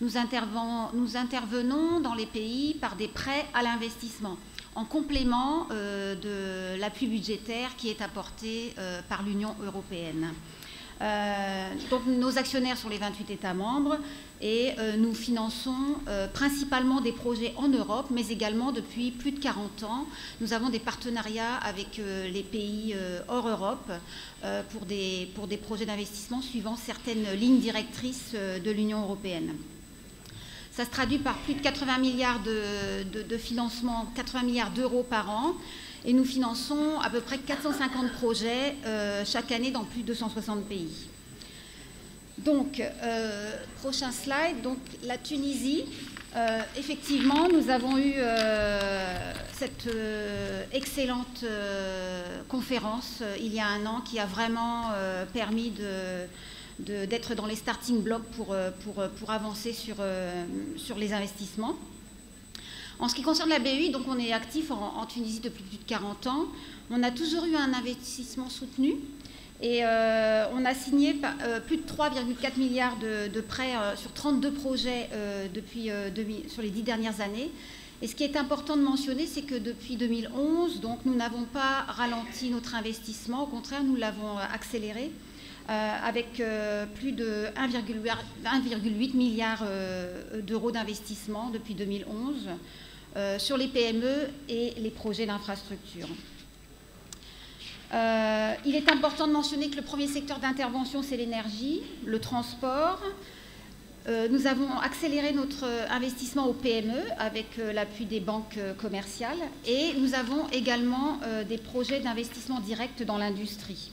Nous, intervenons dans les pays par des prêts à l'investissement, en complément euh, de l'appui budgétaire qui est apporté par l'Union européenne. Euh, donc nos actionnaires sont les 28 États membres et euh, nous finançons euh, principalement des projets en Europe, mais également depuis plus de 40 ans. Nous avons des partenariats avec les pays hors Europe pour des projets d'investissement suivant certaines lignes directrices de l'Union européenne. Ça se traduit par plus de 80 milliards de, de financement, 80 milliards d'euros par an et nous finançons à peu près 450 projets euh, chaque année dans plus de 260 pays. Donc, euh, prochain slide, donc la Tunisie. Euh, effectivement, nous avons eu cette excellente conférence il y a un an qui a vraiment permis d'être dans les starting blocks pour, pour, avancer sur, sur les investissements. En ce qui concerne la BEI, donc on est actif en, Tunisie depuis plus de 40 ans. On a toujours eu un investissement soutenu et euh, on a signé euh, plus de 3,4 milliards de, prêts euh, sur 32 projets depuis, sur les dix dernières années. Et ce qui est important de mentionner, c'est que depuis 2011, donc, nous n'avons pas ralenti notre investissement, au contraire, nous l'avons accéléré avec plus de 1,8 milliard d'euros d'investissement depuis 2011 sur les PME et les projets d'infrastructure. Euh, il est important de mentionner que le premier secteur d'intervention, c'est l'énergie, le transport. Euh, nous avons accéléré notre investissement au PME avec euh, l'appui des banques commerciales et nous avons également des projets d'investissement direct dans l'industrie.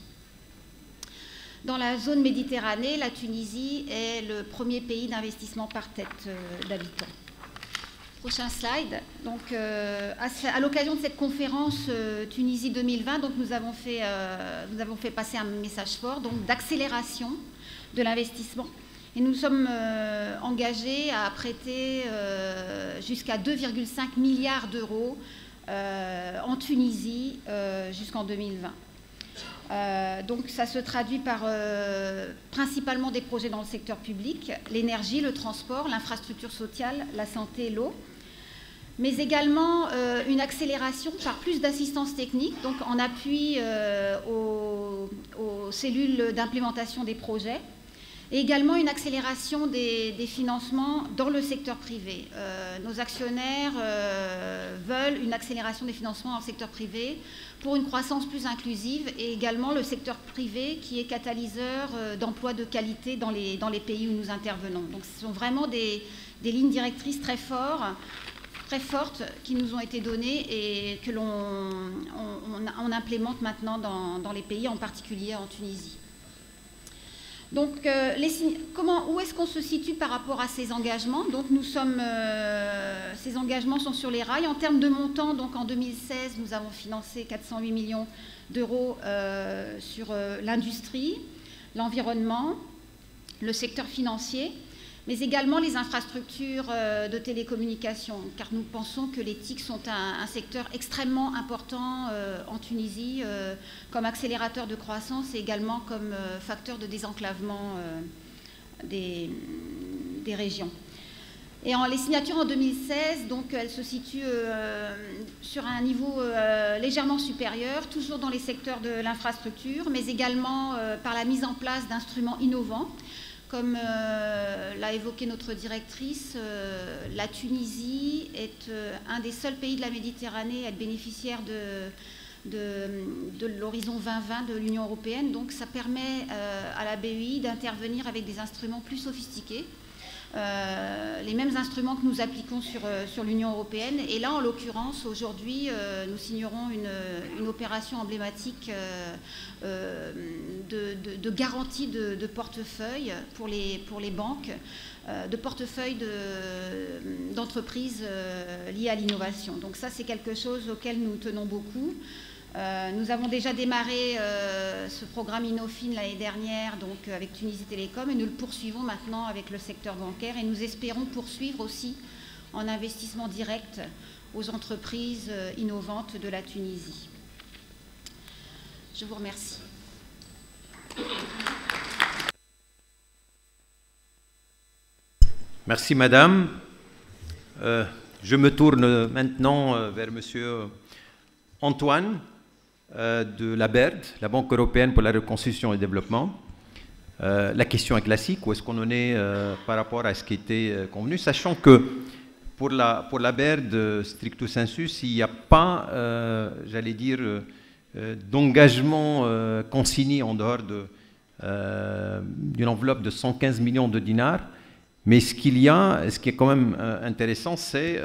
Dans la zone Méditerranée, la Tunisie est le premier pays d'investissement par tête d'habitants. Prochain slide. Donc, euh, à, l'occasion de cette conférence euh, Tunisie 2020, donc nous avons fait, euh, nous avons fait passer un message fort, d'accélération de l'investissement. Et nous sommes engagés à prêter jusqu'à 2,5 milliards d'euros en Tunisie jusqu'en 2020. Donc ça se traduit par principalement des projets dans le secteur public, l'énergie, le transport, l'infrastructure sociale, la santé, l'eau mais également euh, une accélération par plus d'assistance technique, donc en appui euh, aux, cellules d'implémentation des projets, et également une accélération des, financements dans le secteur privé. Euh, nos actionnaires veulent une accélération des financements dans le secteur privé pour une croissance plus inclusive et également le secteur privé qui est catalyseur d'emplois de qualité dans les, pays où nous intervenons. Donc ce sont vraiment des, lignes directrices très fortes qui nous ont été données et que l'on on, implémente maintenant dans, les pays, en particulier en Tunisie. Donc, euh, comment, où est-ce qu'on se situe par rapport à ces engagements Donc, nous sommes, euh, ces engagements sont sur les rails. En termes de montant, donc en 2016, nous avons financé 408 millions d'euros euh, sur l'industrie, l'environnement, le secteur financier mais également les infrastructures euh, de télécommunications, car nous pensons que les TIC sont un, secteur extrêmement important euh, en Tunisie euh, comme accélérateur de croissance et également comme facteur de désenclavement des, régions. Et les signatures en 2016, donc, elles se situent sur un niveau légèrement supérieur, toujours dans les secteurs de l'infrastructure, mais également par la mise en place d'instruments innovants comme euh, l'a évoqué notre directrice, euh, la Tunisie est euh, un des seuls pays de la Méditerranée à être bénéficiaire de, de, l'horizon 2020 de l'Union européenne. Donc ça permet à la BEI d'intervenir avec des instruments plus sophistiqués euh, les mêmes instruments que nous appliquons sur, euh, sur l'Union européenne. Et là, en l'occurrence, aujourd'hui, euh, nous signerons une, opération emblématique de, garantie de, portefeuille pour les, pour les banques, de portefeuille d'entreprises liées à l'innovation. Donc ça, c'est quelque chose auquel nous tenons beaucoup. Euh, nous avons déjà démarré euh, ce programme Innofin l'année dernière, donc euh, avec Tunisie Télécom, et nous le poursuivons maintenant avec le secteur bancaire, et nous espérons poursuivre aussi en investissement direct aux entreprises innovantes de la Tunisie. Je vous remercie. Merci Madame. je me tourne maintenant vers Monsieur Antoine. Euh, de la BERD, la Banque européenne pour la reconstruction et le développement. Euh, la question est classique, où est-ce qu'on en est euh, par rapport à ce qui était convenu, sachant que pour la, pour la BERD, stricto sensus, il n'y a pas, j'allais dire, d'engagement consigné en dehors d'une enveloppe de 115 millions de dinars. Mais ce qu'il y a, ce qui est quand même intéressant, c'est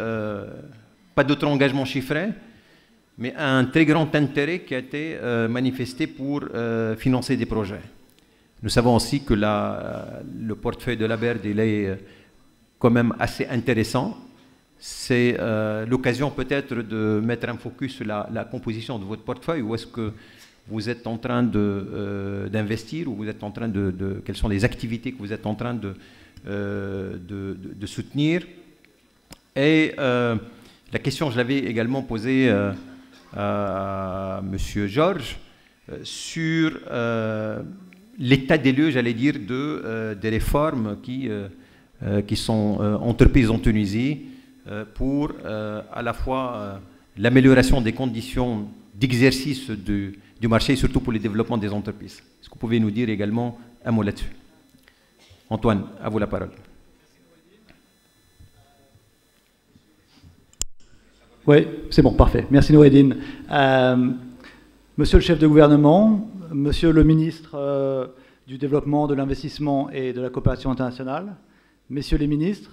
pas d'autres engagements chiffrés, mais un très grand intérêt qui a été euh, manifesté pour euh, financer des projets. Nous savons aussi que la, le portefeuille de la BERD il est quand même assez intéressant. C'est l'occasion peut-être de mettre un focus sur la, composition de votre portefeuille ou est-ce que vous êtes en train d'investir ou vous êtes en train de, Quelles sont les activités que vous êtes en train de, de, soutenir? Et la question, je l'avais également posée euh, à M. Georges euh, sur euh, l'état des lieux, j'allais dire, de, des réformes qui, qui sont entreprises en Tunisie pour à la fois l'amélioration des conditions d'exercice du, du marché, surtout pour le développement des entreprises. Est-ce que vous pouvez nous dire également un mot là-dessus? Antoine, à vous la parole. Oui, c'est bon, parfait. Merci Noureddin. Euh, monsieur le chef de gouvernement, monsieur le ministre euh, du développement, de l'investissement et de la coopération internationale, messieurs les ministres,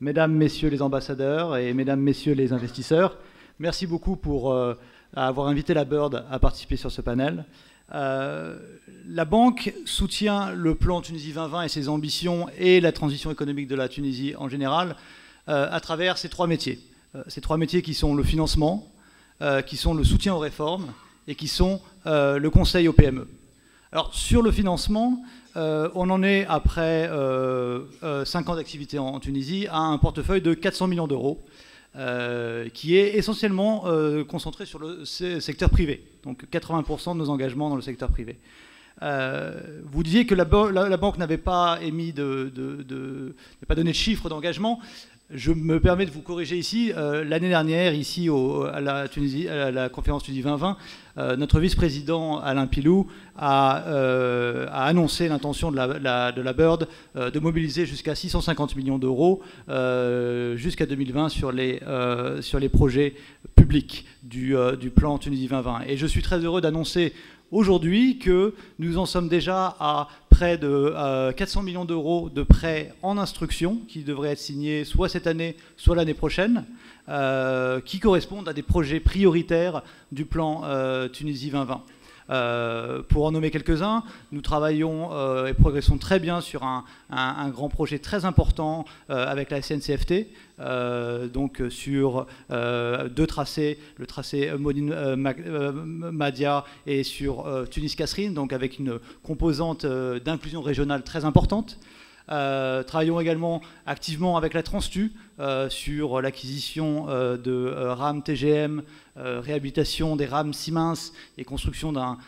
mesdames, messieurs les ambassadeurs et mesdames, messieurs les investisseurs, merci beaucoup pour euh, avoir invité la Bird à participer sur ce panel. la banque soutient le plan Tunisie 2020 et ses ambitions et la transition économique de la Tunisie en général à travers ces trois métiers. Euh, ces trois métiers qui sont le financement, euh, qui sont le soutien aux réformes et qui sont euh, le conseil aux PME. Alors sur le financement, on en est après 5 ans d'activité en, Tunisie à un portefeuille de 400 millions d'euros. qui est essentiellement concentré sur le secteur privé, donc 80% de nos engagements dans le secteur privé. vous disiez que la, banque n'avait pas émis pas donné de chiffres d'engagement. Je me permets de vous corriger ici. Euh, l'année dernière, ici à, la conférence Tunisie 2020, euh, notre vice-président Alain Pilou a, euh, annoncé l'intention de la, de Bird de mobiliser jusqu'à 650 millions d'euros jusqu'à 2020 sur les, sur les projets publics du, du plan Tunisie 2020. Et je suis très heureux d'annoncer aujourd'hui que nous en sommes déjà à près de 400 euh, millions d'euros de prêts en instruction qui devraient être signés soit cette année, soit l'année prochaine, euh, qui correspondent à des projets prioritaires du plan euh, Tunisie 2020. Euh, pour en nommer quelques-uns, nous travaillons euh, et progressons très bien sur un, grand projet très important euh, avec la SNCFT, donc sur deux tracés, le tracé Modine-Madia et sur Tunis-Casserine, donc avec une composante d'inclusion régionale très importante. Euh, travaillons également activement avec la Transtu euh, sur l'acquisition euh, de rames TGM, réhabilitation des rames Siemens et construction d'un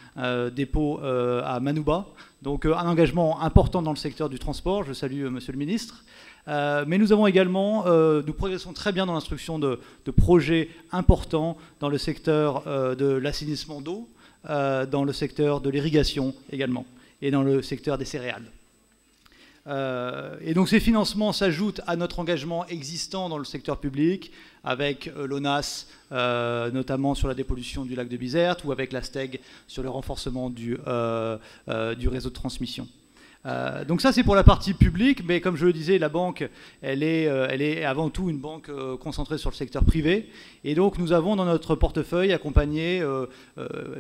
dépôt à Manouba. Donc un engagement important dans le secteur du transport. Je salue Monsieur le ministre. mais nous avons également, nous progressons très bien dans l'instruction de, de, projets importants dans le secteur de l'assainissement d'eau, dans le secteur de l'irrigation également, et dans le secteur des céréales. Euh, et donc ces financements s'ajoutent à notre engagement existant dans le secteur public, avec euh, l'ONAS euh, notamment sur la dépollution du lac de Bizerte, ou avec la STEG sur le renforcement du, du réseau de transmission. Euh, donc ça c'est pour la partie publique, mais comme je le disais, la banque, elle est, euh, avant tout une banque euh, concentrée sur le secteur privé. Et donc nous avons dans notre portefeuille accompagné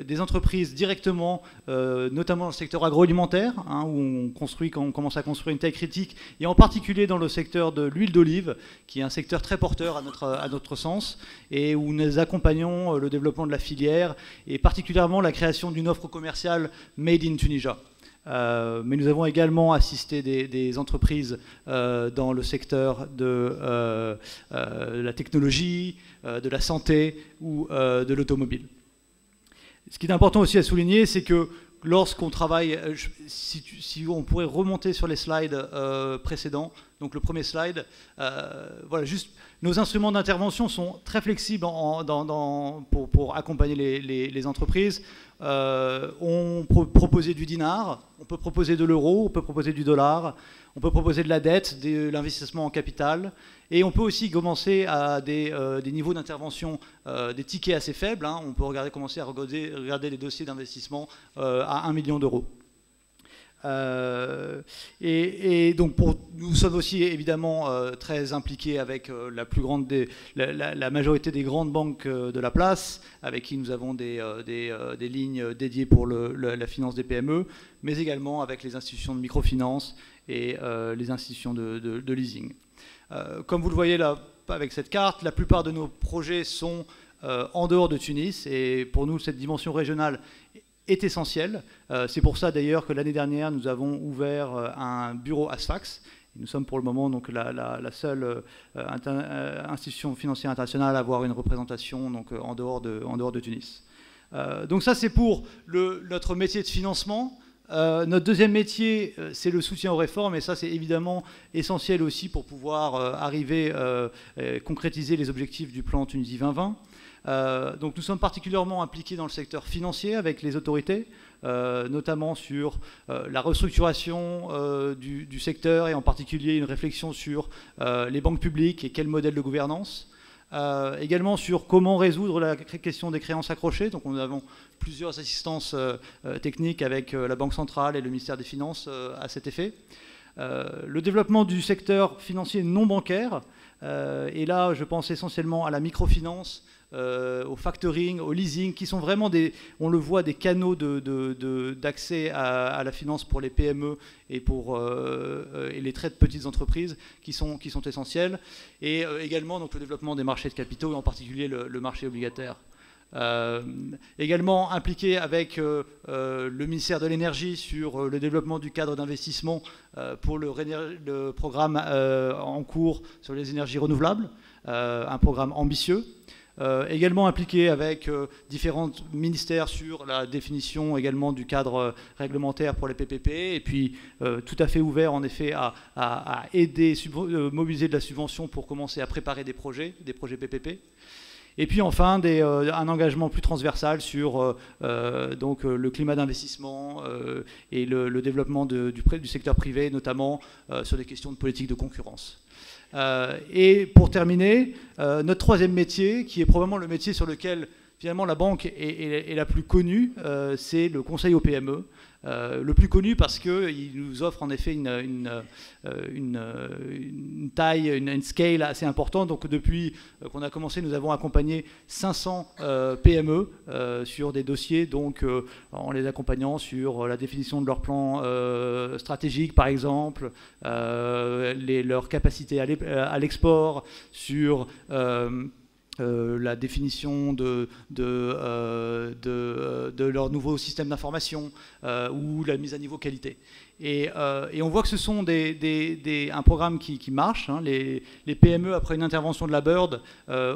des entreprises directement, notamment dans le secteur agroalimentaire, hein, où on, construit, quand on commence à construire une taille critique, et en particulier dans le secteur de l'huile d'olive, qui est un secteur très porteur à notre, à notre sens, et où nous accompagnons le développement de la filière, et particulièrement la création d'une offre commerciale made in Tunisia. Euh, mais nous avons également assisté des, entreprises euh, dans le secteur de euh, la technologie, de la santé ou de l'automobile. Ce qui est important aussi à souligner, c'est que lorsqu'on travaille, si, si, on pourrait remonter sur les slides précédents, donc le premier slide, voilà, juste nos instruments d'intervention sont très flexibles pour, accompagner les, entreprises. Euh, on peut proposer du dinar, on peut proposer de l'euro, on peut proposer du dollar, on peut proposer de la dette, de l'investissement en capital, et on peut aussi commencer à des, euh, niveaux d'intervention, euh, des tickets assez faibles. Hein. On peut commencer à regarder, regarder les dossiers d'investissement à 1 million d'euros. Euh, et, donc nous sommes aussi évidemment euh, très impliqués avec euh, la plus grande la, majorité des grandes banques de la place, avec qui nous avons des, lignes dédiées pour la finance des PME, mais également avec les institutions de microfinance et les institutions de, de leasing. comme vous le voyez là avec cette carte, la plupart de nos projets sont en dehors de Tunis et pour nous cette dimension régionale est essentiel. Euh, c'est pour ça d'ailleurs que l'année dernière, nous avons ouvert euh, un bureau ASFAX. Nous sommes pour le moment donc la, seule euh, institution financière internationale à avoir une représentation donc, en, dehors de, Tunis. donc ça, c'est pour notre métier de financement. notre deuxième métier, c'est le soutien aux réformes, et ça, c'est évidemment essentiel aussi pour pouvoir arriver à concrétiser les objectifs du plan Tunisie 2020. Euh, donc nous sommes particulièrement impliqués dans le secteur financier avec les autorités, euh, notamment sur euh, la restructuration du, secteur et en particulier une réflexion sur les banques publiques et quel modèle de gouvernance. également sur comment résoudre la question des créances accrochées. Donc nous avons plusieurs assistances techniques avec la Banque centrale et le ministère des Finances à cet effet. le développement du secteur financier non bancaire. et là, je pense essentiellement à la microfinance, euh, au factoring, au leasing, qui sont vraiment des, on le voit, des canaux d'accès à, la finance pour les PME et pour euh, et les très petites entreprises qui sont, qui essentiels. Et euh, également donc, le développement des marchés de capitaux, et en particulier le, marché obligataire. également impliqué avec le ministère de l'énergie sur le développement du cadre d'investissement pour le programme en cours sur les énergies renouvelables, un programme ambitieux. Euh, également impliqué avec euh, différents ministères sur la définition également du cadre euh, réglementaire pour les PPP, et puis tout à fait ouvert en effet à, aider, mobiliser de la subvention pour commencer à préparer des projets, des projets PPP. Et puis enfin, un engagement plus transversal sur le climat d'investissement et le, développement du, secteur privé, notamment sur des questions de politique de concurrence. Euh, et pour terminer, euh, notre troisième métier, qui est probablement le métier sur lequel finalement la banque est, la plus connue, euh, c'est le conseil aux PME. Euh, le plus connu parce qu'il nous offre en effet une, une, une, taille, une, scale assez importante. Donc depuis qu'on a commencé, nous avons accompagné 500 PME sur des dossiers, donc en les accompagnant sur la définition de leur plan stratégique par exemple, les, leur capacité à l'export, sur euh, la définition de, de, euh, de, de leur nouveau système d'information euh, ou la mise à niveau qualité. Et, et, on voit que ce sont des, des, un programme qui, qui marche. Hein. Les, les, PME, après une intervention de la Bird,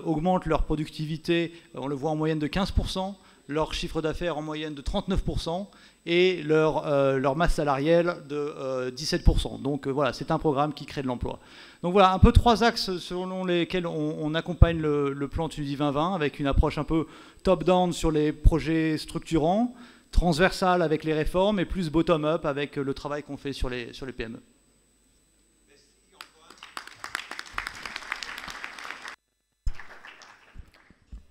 augmentent leur productivité, on le voit en moyenne de 15%, leur chiffre d'affaires en moyenne de 39%, et leur, leur masse salariale de 17%. Donc voilà, c'est un programme qui crée de l'emploi. Donc voilà, un peu trois axes selon lesquels on, accompagne le, plan Tunisie 2020 avec une approche un peu top-down sur les projets structurants, transversal avec les réformes et plus bottom-up avec le travail qu'on fait sur les, sur les PME.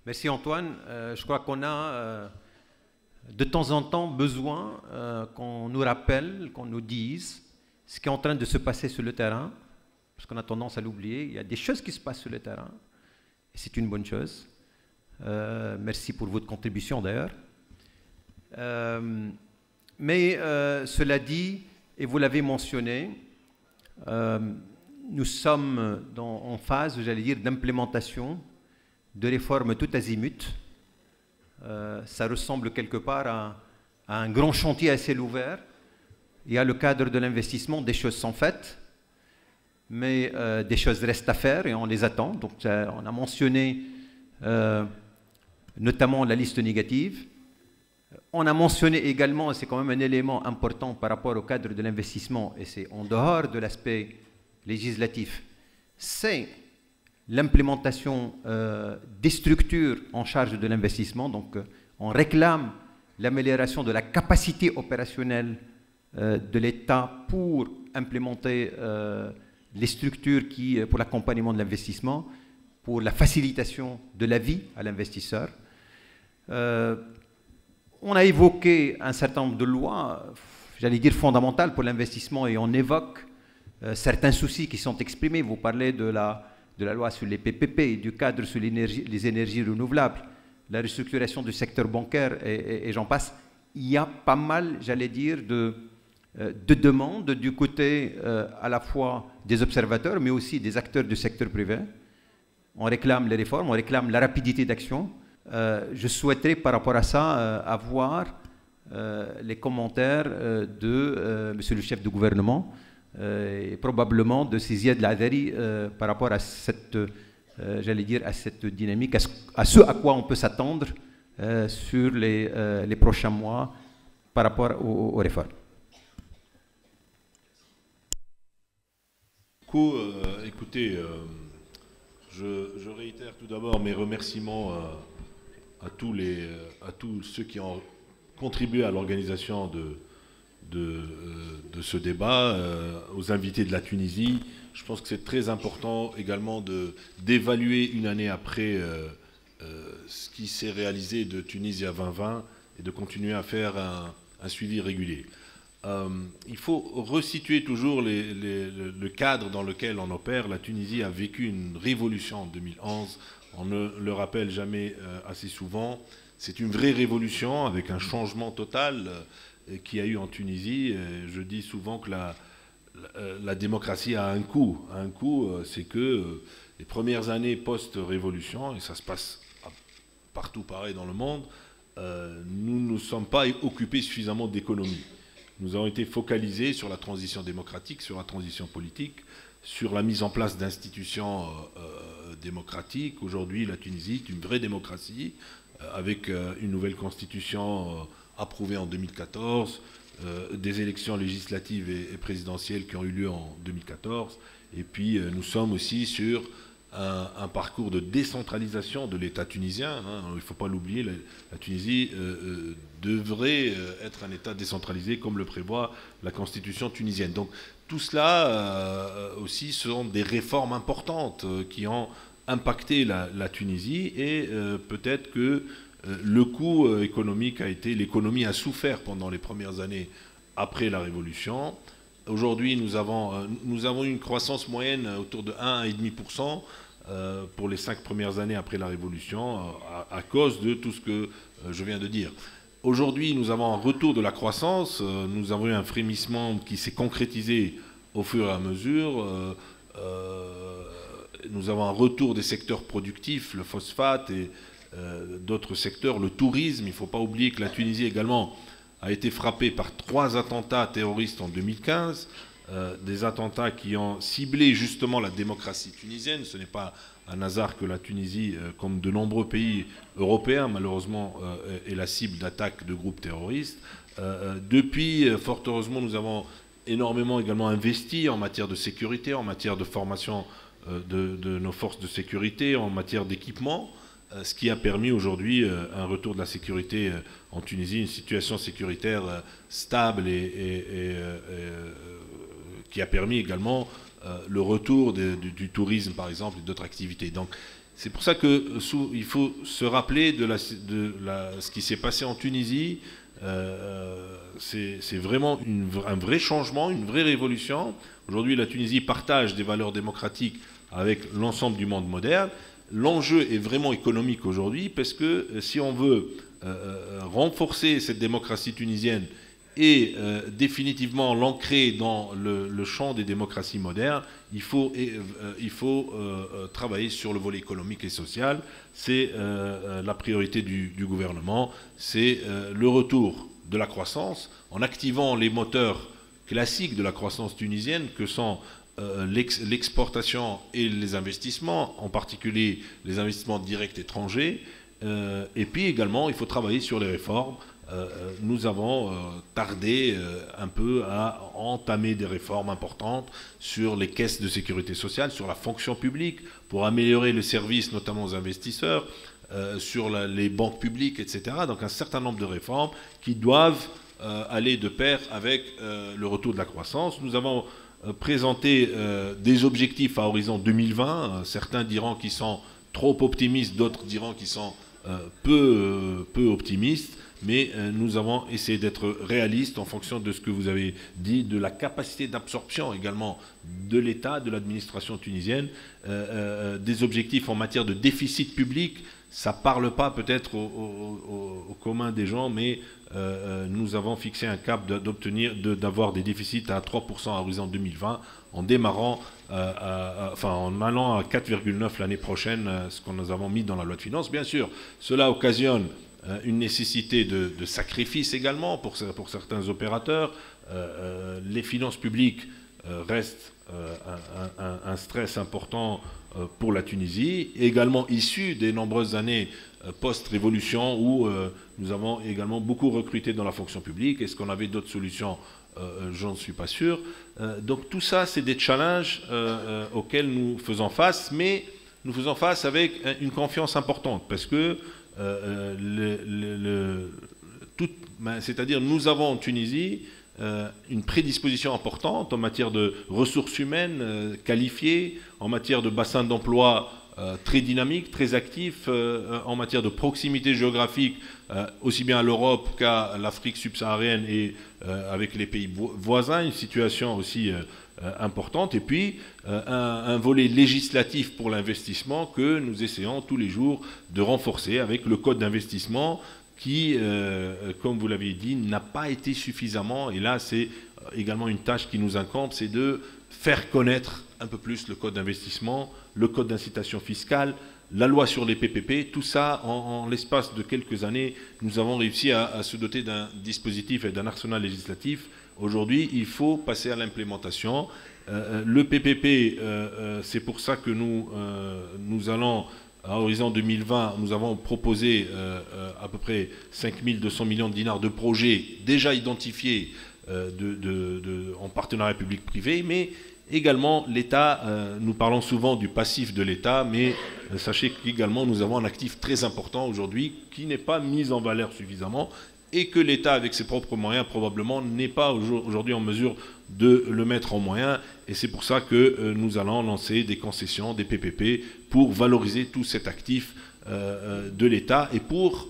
Merci Antoine. Euh, je crois qu'on a euh, de temps en temps besoin euh, qu'on nous rappelle, qu'on nous dise ce qui est en train de se passer sur le terrain parce qu'on a tendance à l'oublier. Il y a des choses qui se passent sur le terrain, et c'est une bonne chose. Euh, merci pour votre contribution d'ailleurs. Euh, mais euh, cela dit, et vous l'avez mentionné, nous sommes en phase, j'allais dire, d'implémentation de réformes tout azimut. ça ressemble quelque part à, à, un grand chantier à ciel ouvert. Il y a le cadre de l'investissement, des choses sont faites mais euh, des choses restent à faire et on les attend. Donc on a mentionné euh, notamment la liste négative. On a mentionné également, c'est quand même un élément important par rapport au cadre de l'investissement, et c'est en dehors de l'aspect législatif, c'est l'implémentation euh, des structures en charge de l'investissement. Donc on réclame l'amélioration de la capacité opérationnelle de l'État pour implémenter les structures qui, euh, pour l'accompagnement de l'investissement, pour la facilitation de la vie à l'investisseur. Euh, on a évoqué un certain nombre de lois, j'allais dire, fondamentale pour l'investissement et on évoque certains soucis qui sont exprimés. Vous parlez de la, de la loi sur les PPP, du cadre sur les énergies renouvelables, la restructuration du secteur bancaire et, j'en passe. Il y a pas mal, j'allais dire, de, de demandes du côté à la fois des observateurs, mais aussi des acteurs du secteur privé. On réclame les réformes, on réclame la rapidité d'action. Euh, je souhaiterais par rapport à ça euh, avoir euh, les commentaires de Monsieur le chef du gouvernement et probablement de Siziad Ladari par rapport à cette, j'allais dire, à cette dynamique, à ce à, quoi on peut s'attendre sur les, les, prochains mois par rapport aux réformes. Écoutez, je, réitère tout d'abord mes remerciements à, tous les, à tous ceux qui ont contribué à l'organisation de, euh, ce débat, euh, aux invités de la Tunisie. Je pense que c'est très important également d'évaluer une année après euh, ce qui s'est réalisé de Tunisie à 2020 et de continuer à faire un suivi régulier. Euh, il faut resituer toujours le, cadre dans lequel on opère. La Tunisie a vécu une révolution en 2011. On ne le rappelle jamais euh, assez souvent. C'est une vraie révolution avec un changement total euh, qui a eu en Tunisie. je dis souvent que la, la, démocratie a un coût. Un coût, c'est que les premières années post-révolution, et ça se passe partout pareil dans le monde, nous ne nous sommes pas occupés suffisamment d'économie. Nous avons été focalisés sur la transition démocratique, sur la transition politique, sur la mise en place d'institutions euh, euh, démocratiques. Aujourd'hui, la Tunisie est une vraie démocratie, euh, avec une nouvelle constitution approuvée en 2014, des élections législatives et, présidentielles qui ont eu lieu en 2014. Et puis, nous sommes aussi sur un, parcours de décentralisation de l'État tunisien. Hein. Il ne faut pas l'oublier, la, Tunisie devrait euh, être un État décentralisé comme le prévoit la constitution tunisienne. Donc tout cela aussi sont des réformes importantes qui ont impacté la, Tunisie et peut-être que le coût économique a été, l'économie a souffert pendant les premières années après la Révolution. Aujourd'hui, nous avons, une croissance moyenne autour de 1,5%. Euh, pour les cinq premières années après la Révolution, euh, à, cause de tout ce que euh, je viens de dire. Aujourd'hui, nous avons un retour de la croissance, nous avons eu un frémissement qui s'est concrétisé au fur et à mesure. nous avons un retour des secteurs productifs, le phosphate et d'autres secteurs, le tourisme. Il ne faut pas oublier que la Tunisie également a été frappée par trois attentats terroristes en 2015. Euh, des attentats qui ont ciblé justement la démocratie tunisienne. Ce n'est pas un hasard que la Tunisie, euh, comme de nombreux pays européens, malheureusement, euh, est la cible d'attaques de groupes terroristes. depuis, fort heureusement, nous avons énormément également investi en matière de sécurité, en matière de formation de, nos forces de sécurité, en matière d'équipement ce qui a permis aujourd'hui un retour de la sécurité en Tunisie, une situation sécuritaire stable et, qui a permis également euh, le retour du, tourisme, par exemple, et d'autres activités. Donc, c'est pour ça qu'il euh, faut se rappeler de ce qui s'est passé en Tunisie. Euh, c'est vraiment un vrai changement, une vraie révolution. Aujourd'hui, la Tunisie partage des valeurs démocratiques avec l'ensemble du monde moderne. L'enjeu est vraiment économique aujourd'hui parce que si on veut renforcer cette démocratie tunisienne et euh, définitivement l'ancrer dans le, champ des démocraties modernes, il faut, euh, euh, travailler sur le volet économique et social. C'est la priorité du, gouvernement, c'est le retour de la croissance en activant les moteurs classiques de la croissance tunisienne que sont l'exportation et les investissements, en particulier les investissements directs étrangers. et puis également, il faut travailler sur les réformes nous avons euh, tardé un peu à entamer des réformes importantes sur les caisses de sécurité sociale, sur la fonction publique, pour améliorer le service notamment aux investisseurs, sur les banques publiques, etc. Donc un certain nombre de réformes qui doivent aller de pair avec le retour de la croissance. Nous avons présenté des objectifs à horizon 2020. certains diront qu'ils sont trop optimistes, d'autres diront qu'ils sont peu optimistes. Mais euh, nous avons essayé d'être réalistes en fonction de ce que vous avez dit, de la capacité d'absorption également de l'État, de l'administration tunisienne, des objectifs en matière de déficit public. Ça ne parle pas peut-être au, commun des gens, mais nous avons fixé un cap d'obtenir, d'avoir des déficits à 3% à horizon 2020 en démarrant, euh, enfin en allant à 4,9 l'année prochaine, euh, ce que nous avons mis dans la loi de finances. Bien sûr, cela occasionne euh, une nécessité de, sacrifice également pour, certains opérateurs. les finances publiques restent un, stress important pour la Tunisie, également issu des nombreuses années post-révolution où nous avons également beaucoup recruté dans la fonction publique. Est-ce qu'on avait d'autres solutions? Euh, j'en suis pas sûr. Euh, donc tout ça, c'est des challenges euh, auxquels nous faisons face, mais nous faisons face avec une confiance importante, parce que ben, c'est-à-dire nous avons en Tunisie une prédisposition importante en matière de ressources humaines qualifiées, en matière de bassin d'emploi euh, très dynamique, très actif euh, en matière de proximité géographique, euh, aussi bien à l'Europe qu'à l'Afrique subsaharienne et avec les pays voisins, une situation aussi importante, et puis un, volet législatif pour l'investissement que nous essayons tous les jours de renforcer avec le code d'investissement qui, comme vous l'avez dit, n'a pas été suffisamment, et là c'est également une tâche qui nous incombe, c'est de faire connaître un peu plus le code d'investissement, le code d'incitation fiscale, la loi sur les PPP, tout ça, en, l'espace de quelques années, nous avons réussi à, se doter d'un dispositif et d'un arsenal législatif. Aujourd'hui, il faut passer à l'implémentation. Euh, euh, le PPP, euh, c'est pour ça que nous, nous allons, à horizon 2020, nous avons proposé à peu près 5200 millions de dinars de projets déjà identifiés en partenariat public-privé, mais Également, l'État, nous parlons souvent du passif de l'État, mais sachez qu'également nous avons un actif très important aujourd'hui qui n'est pas mis en valeur suffisamment et que l'État, avec ses propres moyens, probablement n'est pas aujourd'hui en mesure de le mettre en moyens. Et c'est pour ça que euh, nous allons lancer des concessions, des PPP, pour valoriser tout cet actif de l'État et pour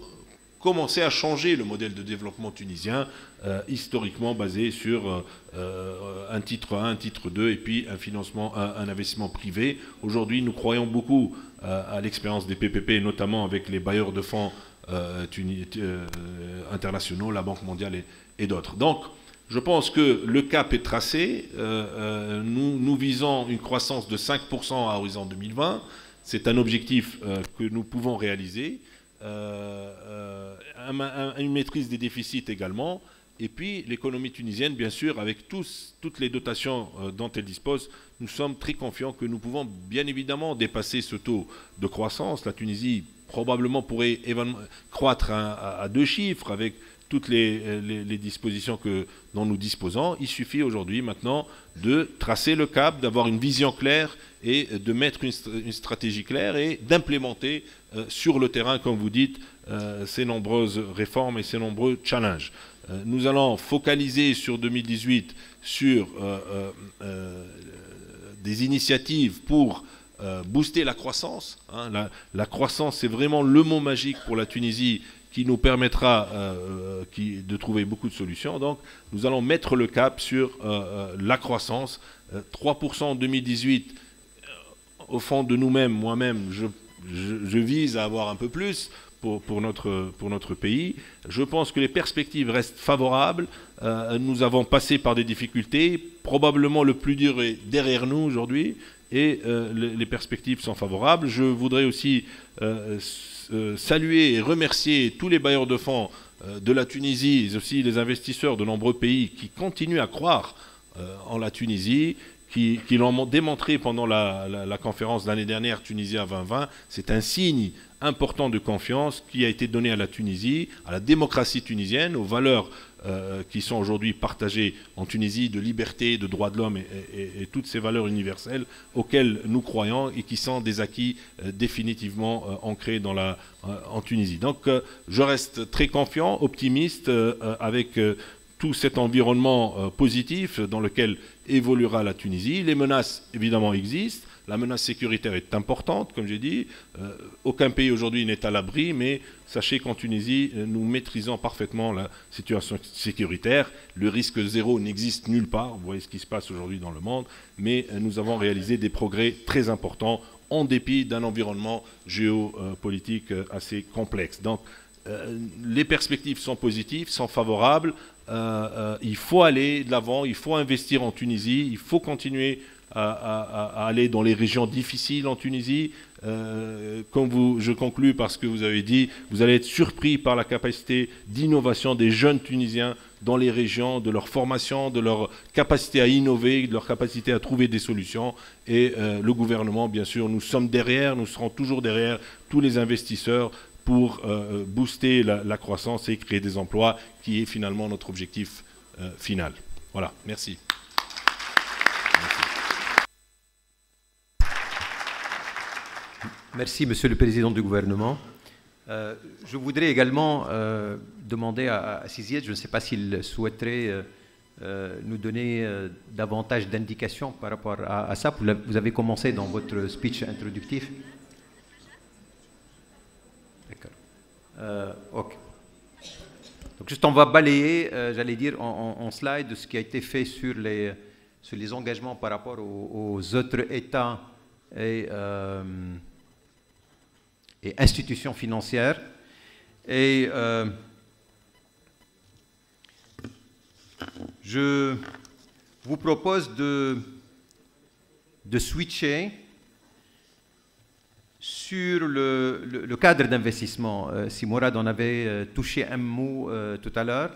commencer à changer le modèle de développement tunisien, euh, historiquement basé sur euh, euh, un titre 1, un titre 2 et puis un financement, un, investissement privé. Aujourd'hui, nous croyons beaucoup à l'expérience des PPP, notamment avec les bailleurs de fonds internationaux, la Banque mondiale et, d'autres. Donc, je pense que le cap est tracé. nous, nous visons une croissance de 5% à horizon 2020. C'est un objectif que nous pouvons réaliser. Euh, euh, une maîtrise des déficits également, et puis l'économie tunisienne, bien sûr, avec toutes les dotations euh, dont elle dispose, nous sommes très confiants que nous pouvons bien évidemment dépasser ce taux de croissance. La Tunisie probablement pourrait croître à, deux chiffres avec toutes les, dispositions que, dont nous disposons. Il suffit aujourd'hui maintenant de tracer le cap, d'avoir une vision claire et de mettre une stratégie claire et d'implémenter euh, sur le terrain, comme vous dites, euh, ces nombreuses réformes et ces nombreux challenges. Euh, nous allons focaliser sur 2018 sur des initiatives pour booster la croissance. Hein. La, croissance, c'est vraiment le mot magique pour la Tunisie qui nous permettra de trouver beaucoup de solutions. Donc, nous allons mettre le cap sur la croissance. 3% en 2018, au fond de nous-mêmes, moi-même, je vise à avoir un peu plus pour, notre, pays. Je pense que les perspectives restent favorables. Euh, nous avons passé par des difficultés. Probablement le plus dur est derrière nous aujourd'hui et euh, les, perspectives sont favorables. Je voudrais aussi euh, saluer et remercier tous les bailleurs de fonds de la Tunisie et aussi les investisseurs de nombreux pays qui continuent à croire en la Tunisie qui, l'ont démontré pendant la, conférence l'année dernière Tunisia 2020. C'est un signe important de confiance qui a été donné à la Tunisie, à la démocratie tunisienne, aux valeurs euh, qui sont aujourd'hui partagées en Tunisie de liberté, de droits de l'homme et, toutes ces valeurs universelles auxquelles nous croyons et qui sont des acquis euh, définitivement euh, ancrés en Tunisie. Donc je reste très confiant, optimiste avec tout cet environnement positif dans lequel évoluera la Tunisie. Les menaces, évidemment, existent. La menace sécuritaire est importante, comme j'ai dit. Euh, aucun pays aujourd'hui n'est à l'abri, mais sachez qu'en Tunisie, euh, nous maîtrisons parfaitement la situation sécuritaire. Le risque zéro n'existe nulle part. Vous voyez ce qui se passe aujourd'hui dans le monde. Mais euh, nous avons réalisé des progrès très importants en dépit d'un environnement géopolitique assez complexe. Donc, les perspectives sont positives, sont favorables. il faut aller de l'avant, il faut investir en Tunisie, il faut continuer à, aller dans les régions difficiles en Tunisie. Euh, comme vous, je conclus parce que vous avez dit, vous allez être surpris par la capacité d'innovation des jeunes Tunisiens dans les régions, de leur formation, de leur capacité à innover, de leur capacité à trouver des solutions. Et euh, le gouvernement, bien sûr, nous sommes derrière, nous serons toujours derrière tous les investisseurs pour euh, booster la, croissance et créer des emplois, qui est finalement notre objectif final. Voilà, merci. Merci, Monsieur le Président du gouvernement. Euh, je voudrais également euh, demander à, à je ne sais pas s'il souhaiterait euh, nous donner davantage d'indications par rapport à, ça. Vous avez commencé dans votre speech introductif. Ok. Donc juste on va balayer, j'allais dire, en, slide ce qui a été fait sur les, sur les engagements par rapport aux, autres États et et institutions financières. Et euh, je vous propose de, de switcher sur le, cadre d'investissement. Euh, en avait euh, touché un mot tout à l'heure,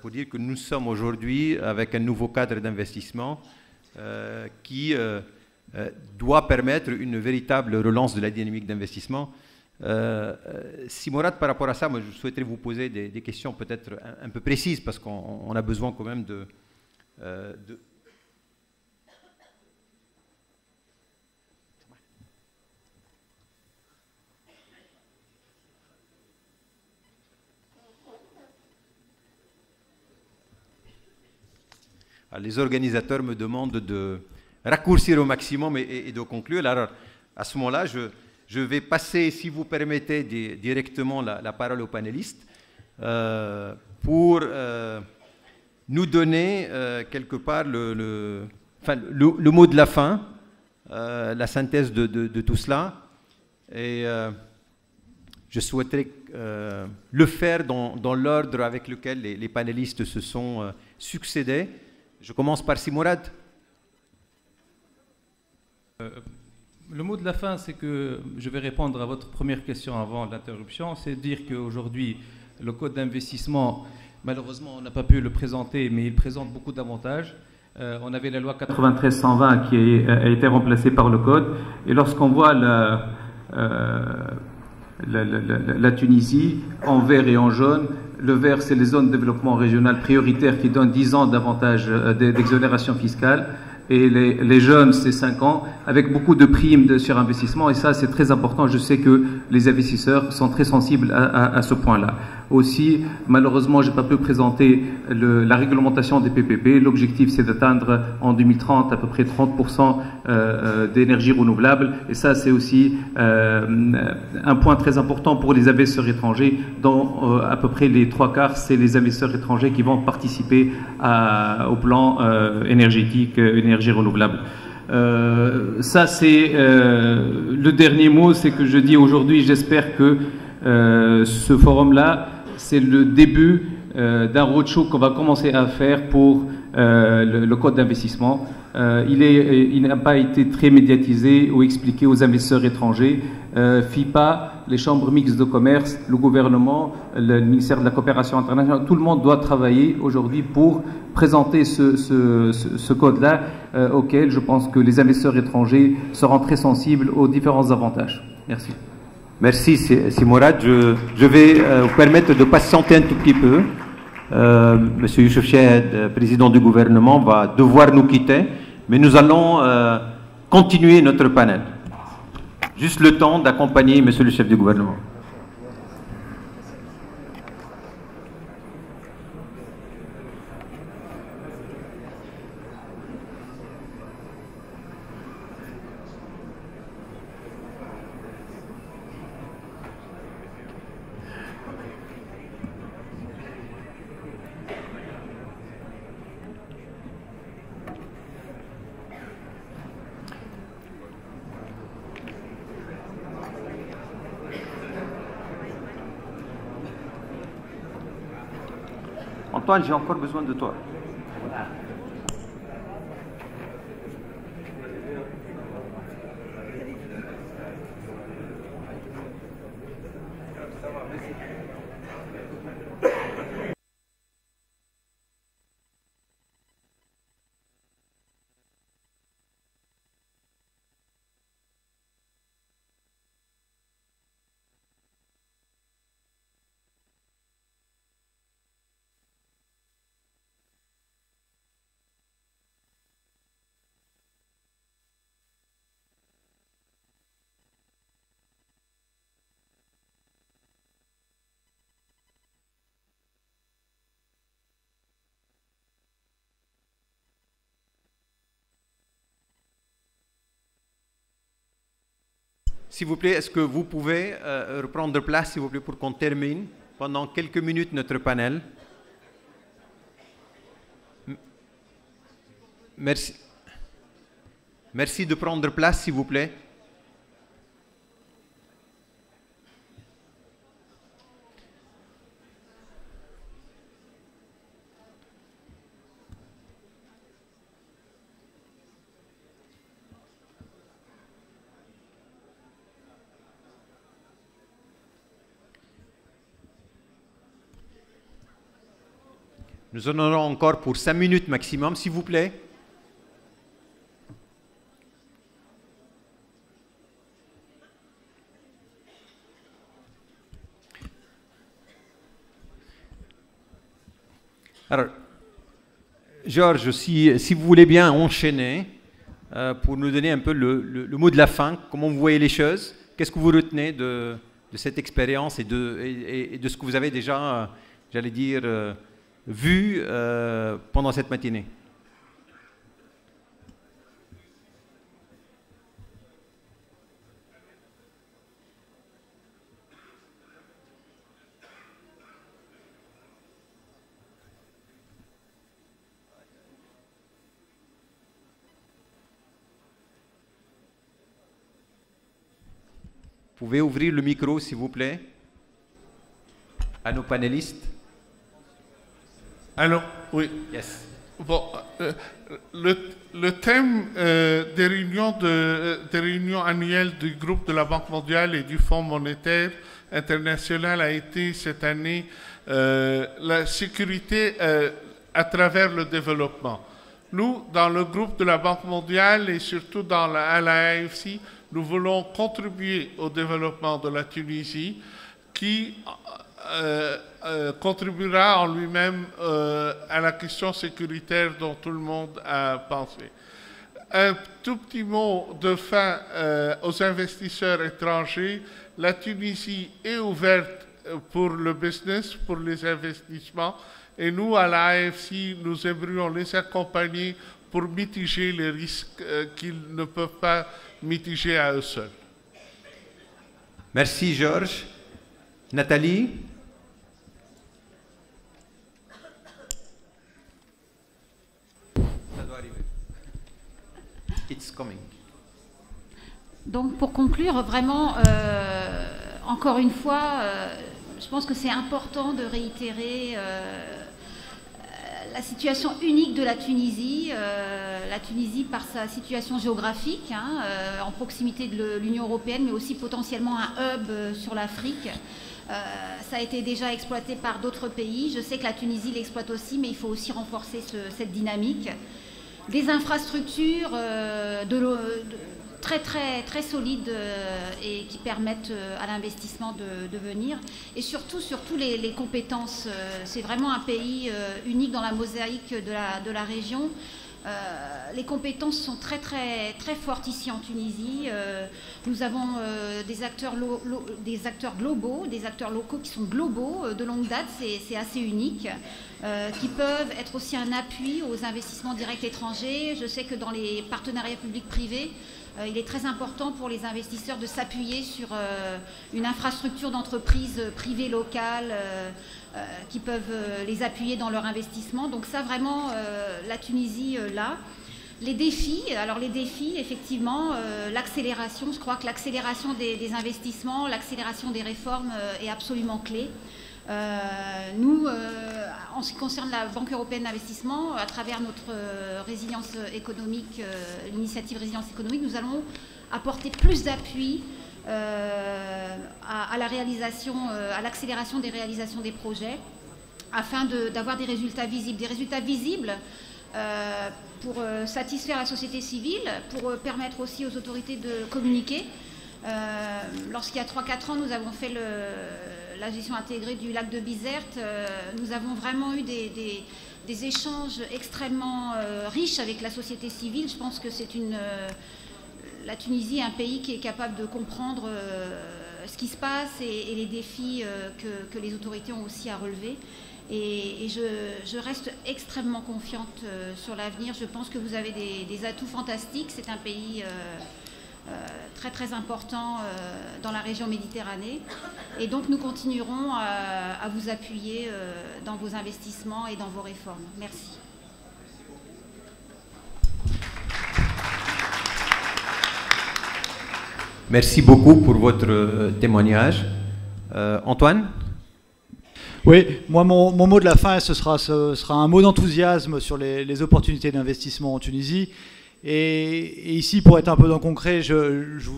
pour dire que nous sommes aujourd'hui avec un nouveau cadre d'investissement qui euh, doit permettre une véritable relance de la dynamique d'investissement. Euh, euh, si Mourad, par rapport à ça, moi, je souhaiterais vous poser des, questions peut-être un, peu précises parce qu'on a besoin quand même de les organisateurs me demandent de, raccourcir au maximum et, de conclure. Alors, à ce moment-là, je, vais passer, si vous permettez, directement la, parole aux panélistes euh, pour euh, nous donner euh, quelque part le, mot de la fin, la synthèse de, tout cela. Et je souhaiterais le faire dans, dans l'ordre avec lequel les, les, panélistes se sont succédés. Je commence par Simorad. Euh, le mot de la fin, c'est que je vais répondre à votre première question avant l'interruption, c'est dire qu'aujourd'hui, le code d'investissement, malheureusement, on n'a pas pu le présenter, mais il présente beaucoup d'avantages. Euh, on avait la loi 93-120 qui a, été remplacée par le code, et lorsqu'on voit la, euh, la, Tunisie en vert et en jaune, le vert, c'est les zones de développement régional prioritaires qui donnent 10 ans d'avantages d'exonération fiscale et les, jeunes, c'est 5 ans, avec beaucoup de primes de surinvestissement. Et ça, c'est très important. Je sais que les investisseurs sont très sensibles à ce point-là. Aussi, malheureusement, je n'ai pas pu présenter le, la réglementation des PPP. L'objectif, c'est d'atteindre en 2030 à peu près 30% euh, euh, d'énergie renouvelable. Et ça, c'est aussi euh, un point très important pour les investisseurs étrangers, dont euh, à peu près les trois quarts, c'est les investisseurs étrangers qui vont participer au plan énergétique, énergie renouvelable. Ça, c'est le dernier mot, c'est que je dis aujourd'hui, j'espère que ce forum-là c'est le début euh, d'un roadshow qu'on va commencer à faire pour euh, le, code d'investissement. Euh, il, n'a pas été très médiatisé ou expliqué aux investisseurs étrangers. FIPA, les chambres mixtes de commerce, le gouvernement, le ministère de la coopération internationale, tout le monde doit travailler aujourd'hui pour présenter ce code-là auquel je pense que les investisseurs étrangers seront très sensibles aux différents avantages. Merci. Merci, c'est Mourad. Je, vais euh, vous permettre de patienter un tout petit peu. Euh, Monsieur Youssef euh, président du gouvernement, va devoir nous quitter, mais nous allons continuer notre panel. Juste le temps d'accompagner Monsieur le chef du gouvernement. Antoine, j'ai encore besoin de S'il vous plaît, est-ce que vous pouvez euh, reprendre place, s'il vous plaît, pour qu'on termine pendant quelques minutes notre panel? Merci. Merci de prendre place, s'il vous plaît. Nous en aurons encore pour cinq minutes maximum, s'il vous plaît. Alors, Georges, si, vous voulez bien enchaîner euh, pour nous donner un peu le, mot de la fin, comment vous voyez les choses, qu'est-ce que vous retenez de, cette expérience et de, ce que vous avez déjà, j'allais dire, euh, vu euh, pendant cette matinée Vous pouvez ouvrir le micro, s'il vous plaît, à nos panélistes. Alors, oui. Yes. Bon, euh, le, le, thème euh, des, réunions de, euh, des réunions annuelles du groupe de la Banque mondiale et du Fonds monétaire international a été cette année euh, la sécurité à travers le développement. Nous, dans le groupe de la Banque mondiale et surtout dans la, à la AFC, nous voulons contribuer au développement de la Tunisie qui euh, euh, contribuera en lui-même euh, à la question sécuritaire dont tout le monde a pensé. Un tout petit mot de fin aux investisseurs étrangers. La Tunisie est ouverte pour le business, pour les investissements, et nous, à la AFC, nous aimerions les accompagner pour mitiger les risques qu'ils ne peuvent pas mitiger à eux seuls. Merci Georges. Nathalie? It's coming. Donc pour conclure, vraiment, euh, encore une fois, euh, je pense que c'est important de réitérer euh, la situation unique de la Tunisie. la Tunisie par sa situation géographique, hein, en proximité de l'Union européenne, mais aussi potentiellement un hub sur l'Afrique. ça a été déjà exploité par d'autres pays. Je sais que la Tunisie l'exploite aussi, mais il faut aussi renforcer ce, cette dynamique des infrastructures euh, très très très solides euh, et qui permettent euh, à l'investissement de, venir. Et surtout surtout les, compétences c'est vraiment un pays unique dans la mosaïque de la région euh, les compétences sont très très très fortes ici en Tunisie. Euh, nous avons euh, des acteurs des acteurs globaux, des acteurs locaux qui sont globaux de longue date, c'est assez unique, qui peuvent être aussi un appui aux investissements directs étrangers. Je sais que dans les partenariats publics-privés, il est très important pour les investisseurs de s'appuyer sur une infrastructure d'entreprise privée locale euh, qui peuvent euh, les appuyer dans leur investissement. Donc ça, vraiment, euh, la Tunisie, là. Les défis, alors les défis, effectivement, l'accélération, je crois que l'accélération des, investissements, l'accélération des réformes est absolument clé. Nous, en ce qui concerne la Banque européenne d'investissement, à travers notre résilience économique, l'initiative résilience économique, nous allons apporter plus d'appui à, la réalisation, à l'accélération des réalisations des projets, afin d'avoir des résultats visibles. Des résultats visibles euh, pour euh, satisfaire la société civile, pour euh, permettre aussi aux autorités de communiquer. Lorsqu'il y a 3-4 ans, nous avons fait la gestion intégrée du lac de Bizerte, nous avons vraiment eu des, échanges extrêmement riches avec la société civile. Je pense que c'est une... la Tunisie est un pays qui est capable de comprendre ce qui se passe et, les défis que, les autorités ont aussi à relever. Et, je, reste extrêmement confiante euh, sur l'avenir. Je pense que vous avez des, atouts fantastiques. C'est un pays euh, euh, très très important dans la région Méditerranée. Et donc nous continuerons à, vous appuyer dans vos investissements et dans vos réformes. Merci. Merci beaucoup pour votre témoignage. Antoine? Oui, moi, mon, mot de la fin, ce sera, ce sera un mot d'enthousiasme sur les, opportunités d'investissement en Tunisie. Et, ici, pour être un peu dans le concret, je, je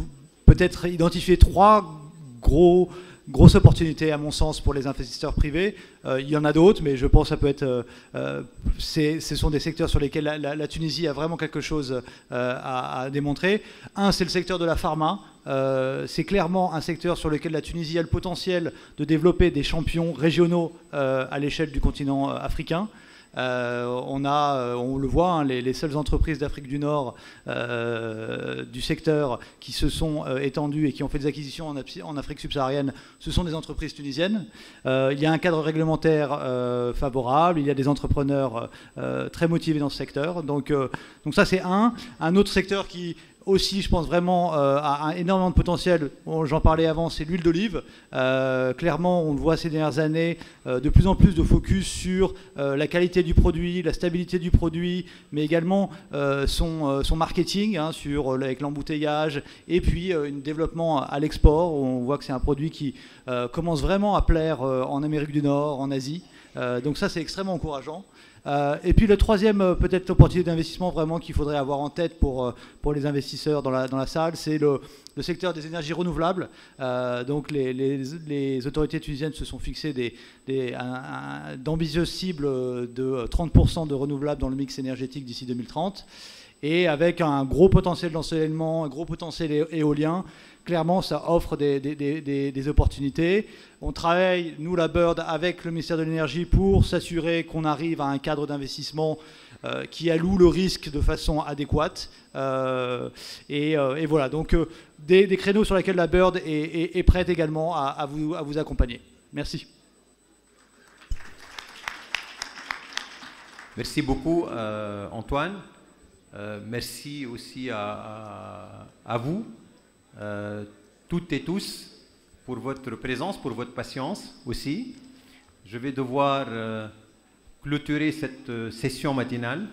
peut-être identifier trois gros grosse opportunité à mon sens pour les investisseurs privés. Euh, il y en a d'autres, mais je pense que ça peut être. Euh, euh, ce sont des secteurs sur lesquels la, Tunisie a vraiment quelque chose à, démontrer. Un, c'est le secteur de la pharma. c'est clairement un secteur sur lequel la Tunisie a le potentiel de développer des champions régionaux à l'échelle du continent africain. Euh, on, a, euh, on le voit, hein, les, seules entreprises d'Afrique du Nord euh, du secteur qui se sont étendues et qui ont fait des acquisitions en, Afrique subsaharienne, ce sont des entreprises tunisiennes. il y a un cadre réglementaire favorable, il y a des entrepreneurs très motivés dans ce secteur. Donc, donc ça c'est un. Un autre secteur qui aussi, je pense vraiment, euh, a énormément de potentiel. J'en parlais avant, c'est l'huile d'olive. Euh, clairement, on le voit ces dernières années, euh, de plus en plus de focus sur la qualité du produit, la stabilité du produit, mais également son, son, marketing, hein, sur, avec l'embouteillage, et puis un développement à l'export. On voit que c'est un produit qui commence vraiment à plaire en Amérique du Nord, en Asie. donc ça, c'est extrêmement encourageant. Euh, et puis le troisième, euh, peut-être opportunité d'investissement vraiment qu'il faudrait avoir en tête pour, euh, pour les investisseurs dans la, dans la salle, c'est le, le, secteur des énergies renouvelables. donc les, les, autorités tunisiennes se sont fixées des, d'ambitieuses cibles de 30% de renouvelables dans le mix énergétique d'ici 2030 et avec un gros potentiel d'ensoleillement, un gros potentiel éolien clairement, ça offre des, opportunités. On travaille, nous, la Bird, avec le ministère de l'Énergie pour s'assurer qu'on arrive à un cadre d'investissement euh, qui alloue le risque de façon adéquate. Euh, euh, et, voilà, donc des, créneaux sur lesquels la Bird est, prête également à, vous, à vous accompagner. Merci. Merci beaucoup, Antoine. merci aussi à vous. Euh, toutes et tous pour votre présence, pour votre patience aussi. Je vais devoir euh, clôturer cette euh, session matinale.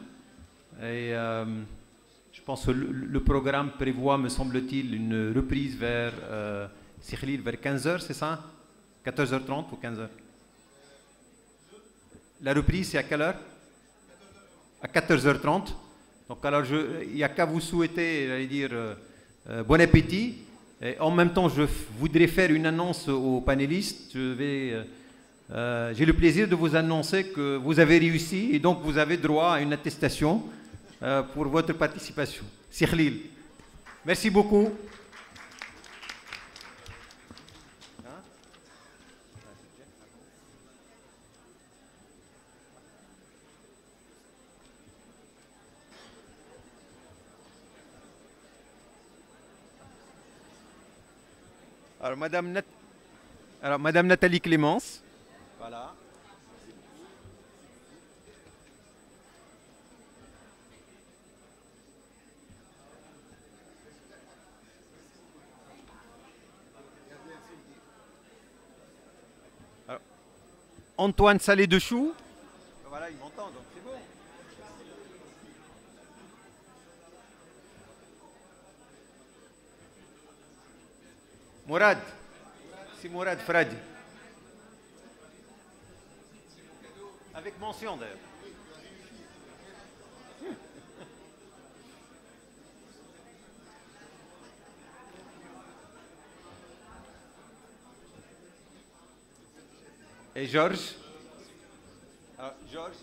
Et je pense que le, programme prévoit, me semble-t-il, une reprise vers euh, vers 15h, c'est ça? 14h30 ou 15h La reprise, c'est à quelle heure? À 14h30. Donc il n'y a qu'à vous souhaiter, j'allais dire, euh, bon appétit. en même temps, je voudrais faire une annonce aux panélistes. Euh, euh, j'ai le plaisir de vous annoncer que vous avez réussi et donc vous avez droit à une attestation pour votre participation. Sirlil. Merci beaucoup. Alors, Madame, Alors, Madame Nathalie Clémence. Voilà. Antoine Salé de Chou. Voilà, il m'entend, Mourad. C'est Mourad Fred. Avec mention d'ailleurs. Et Georges? Ah, Georges,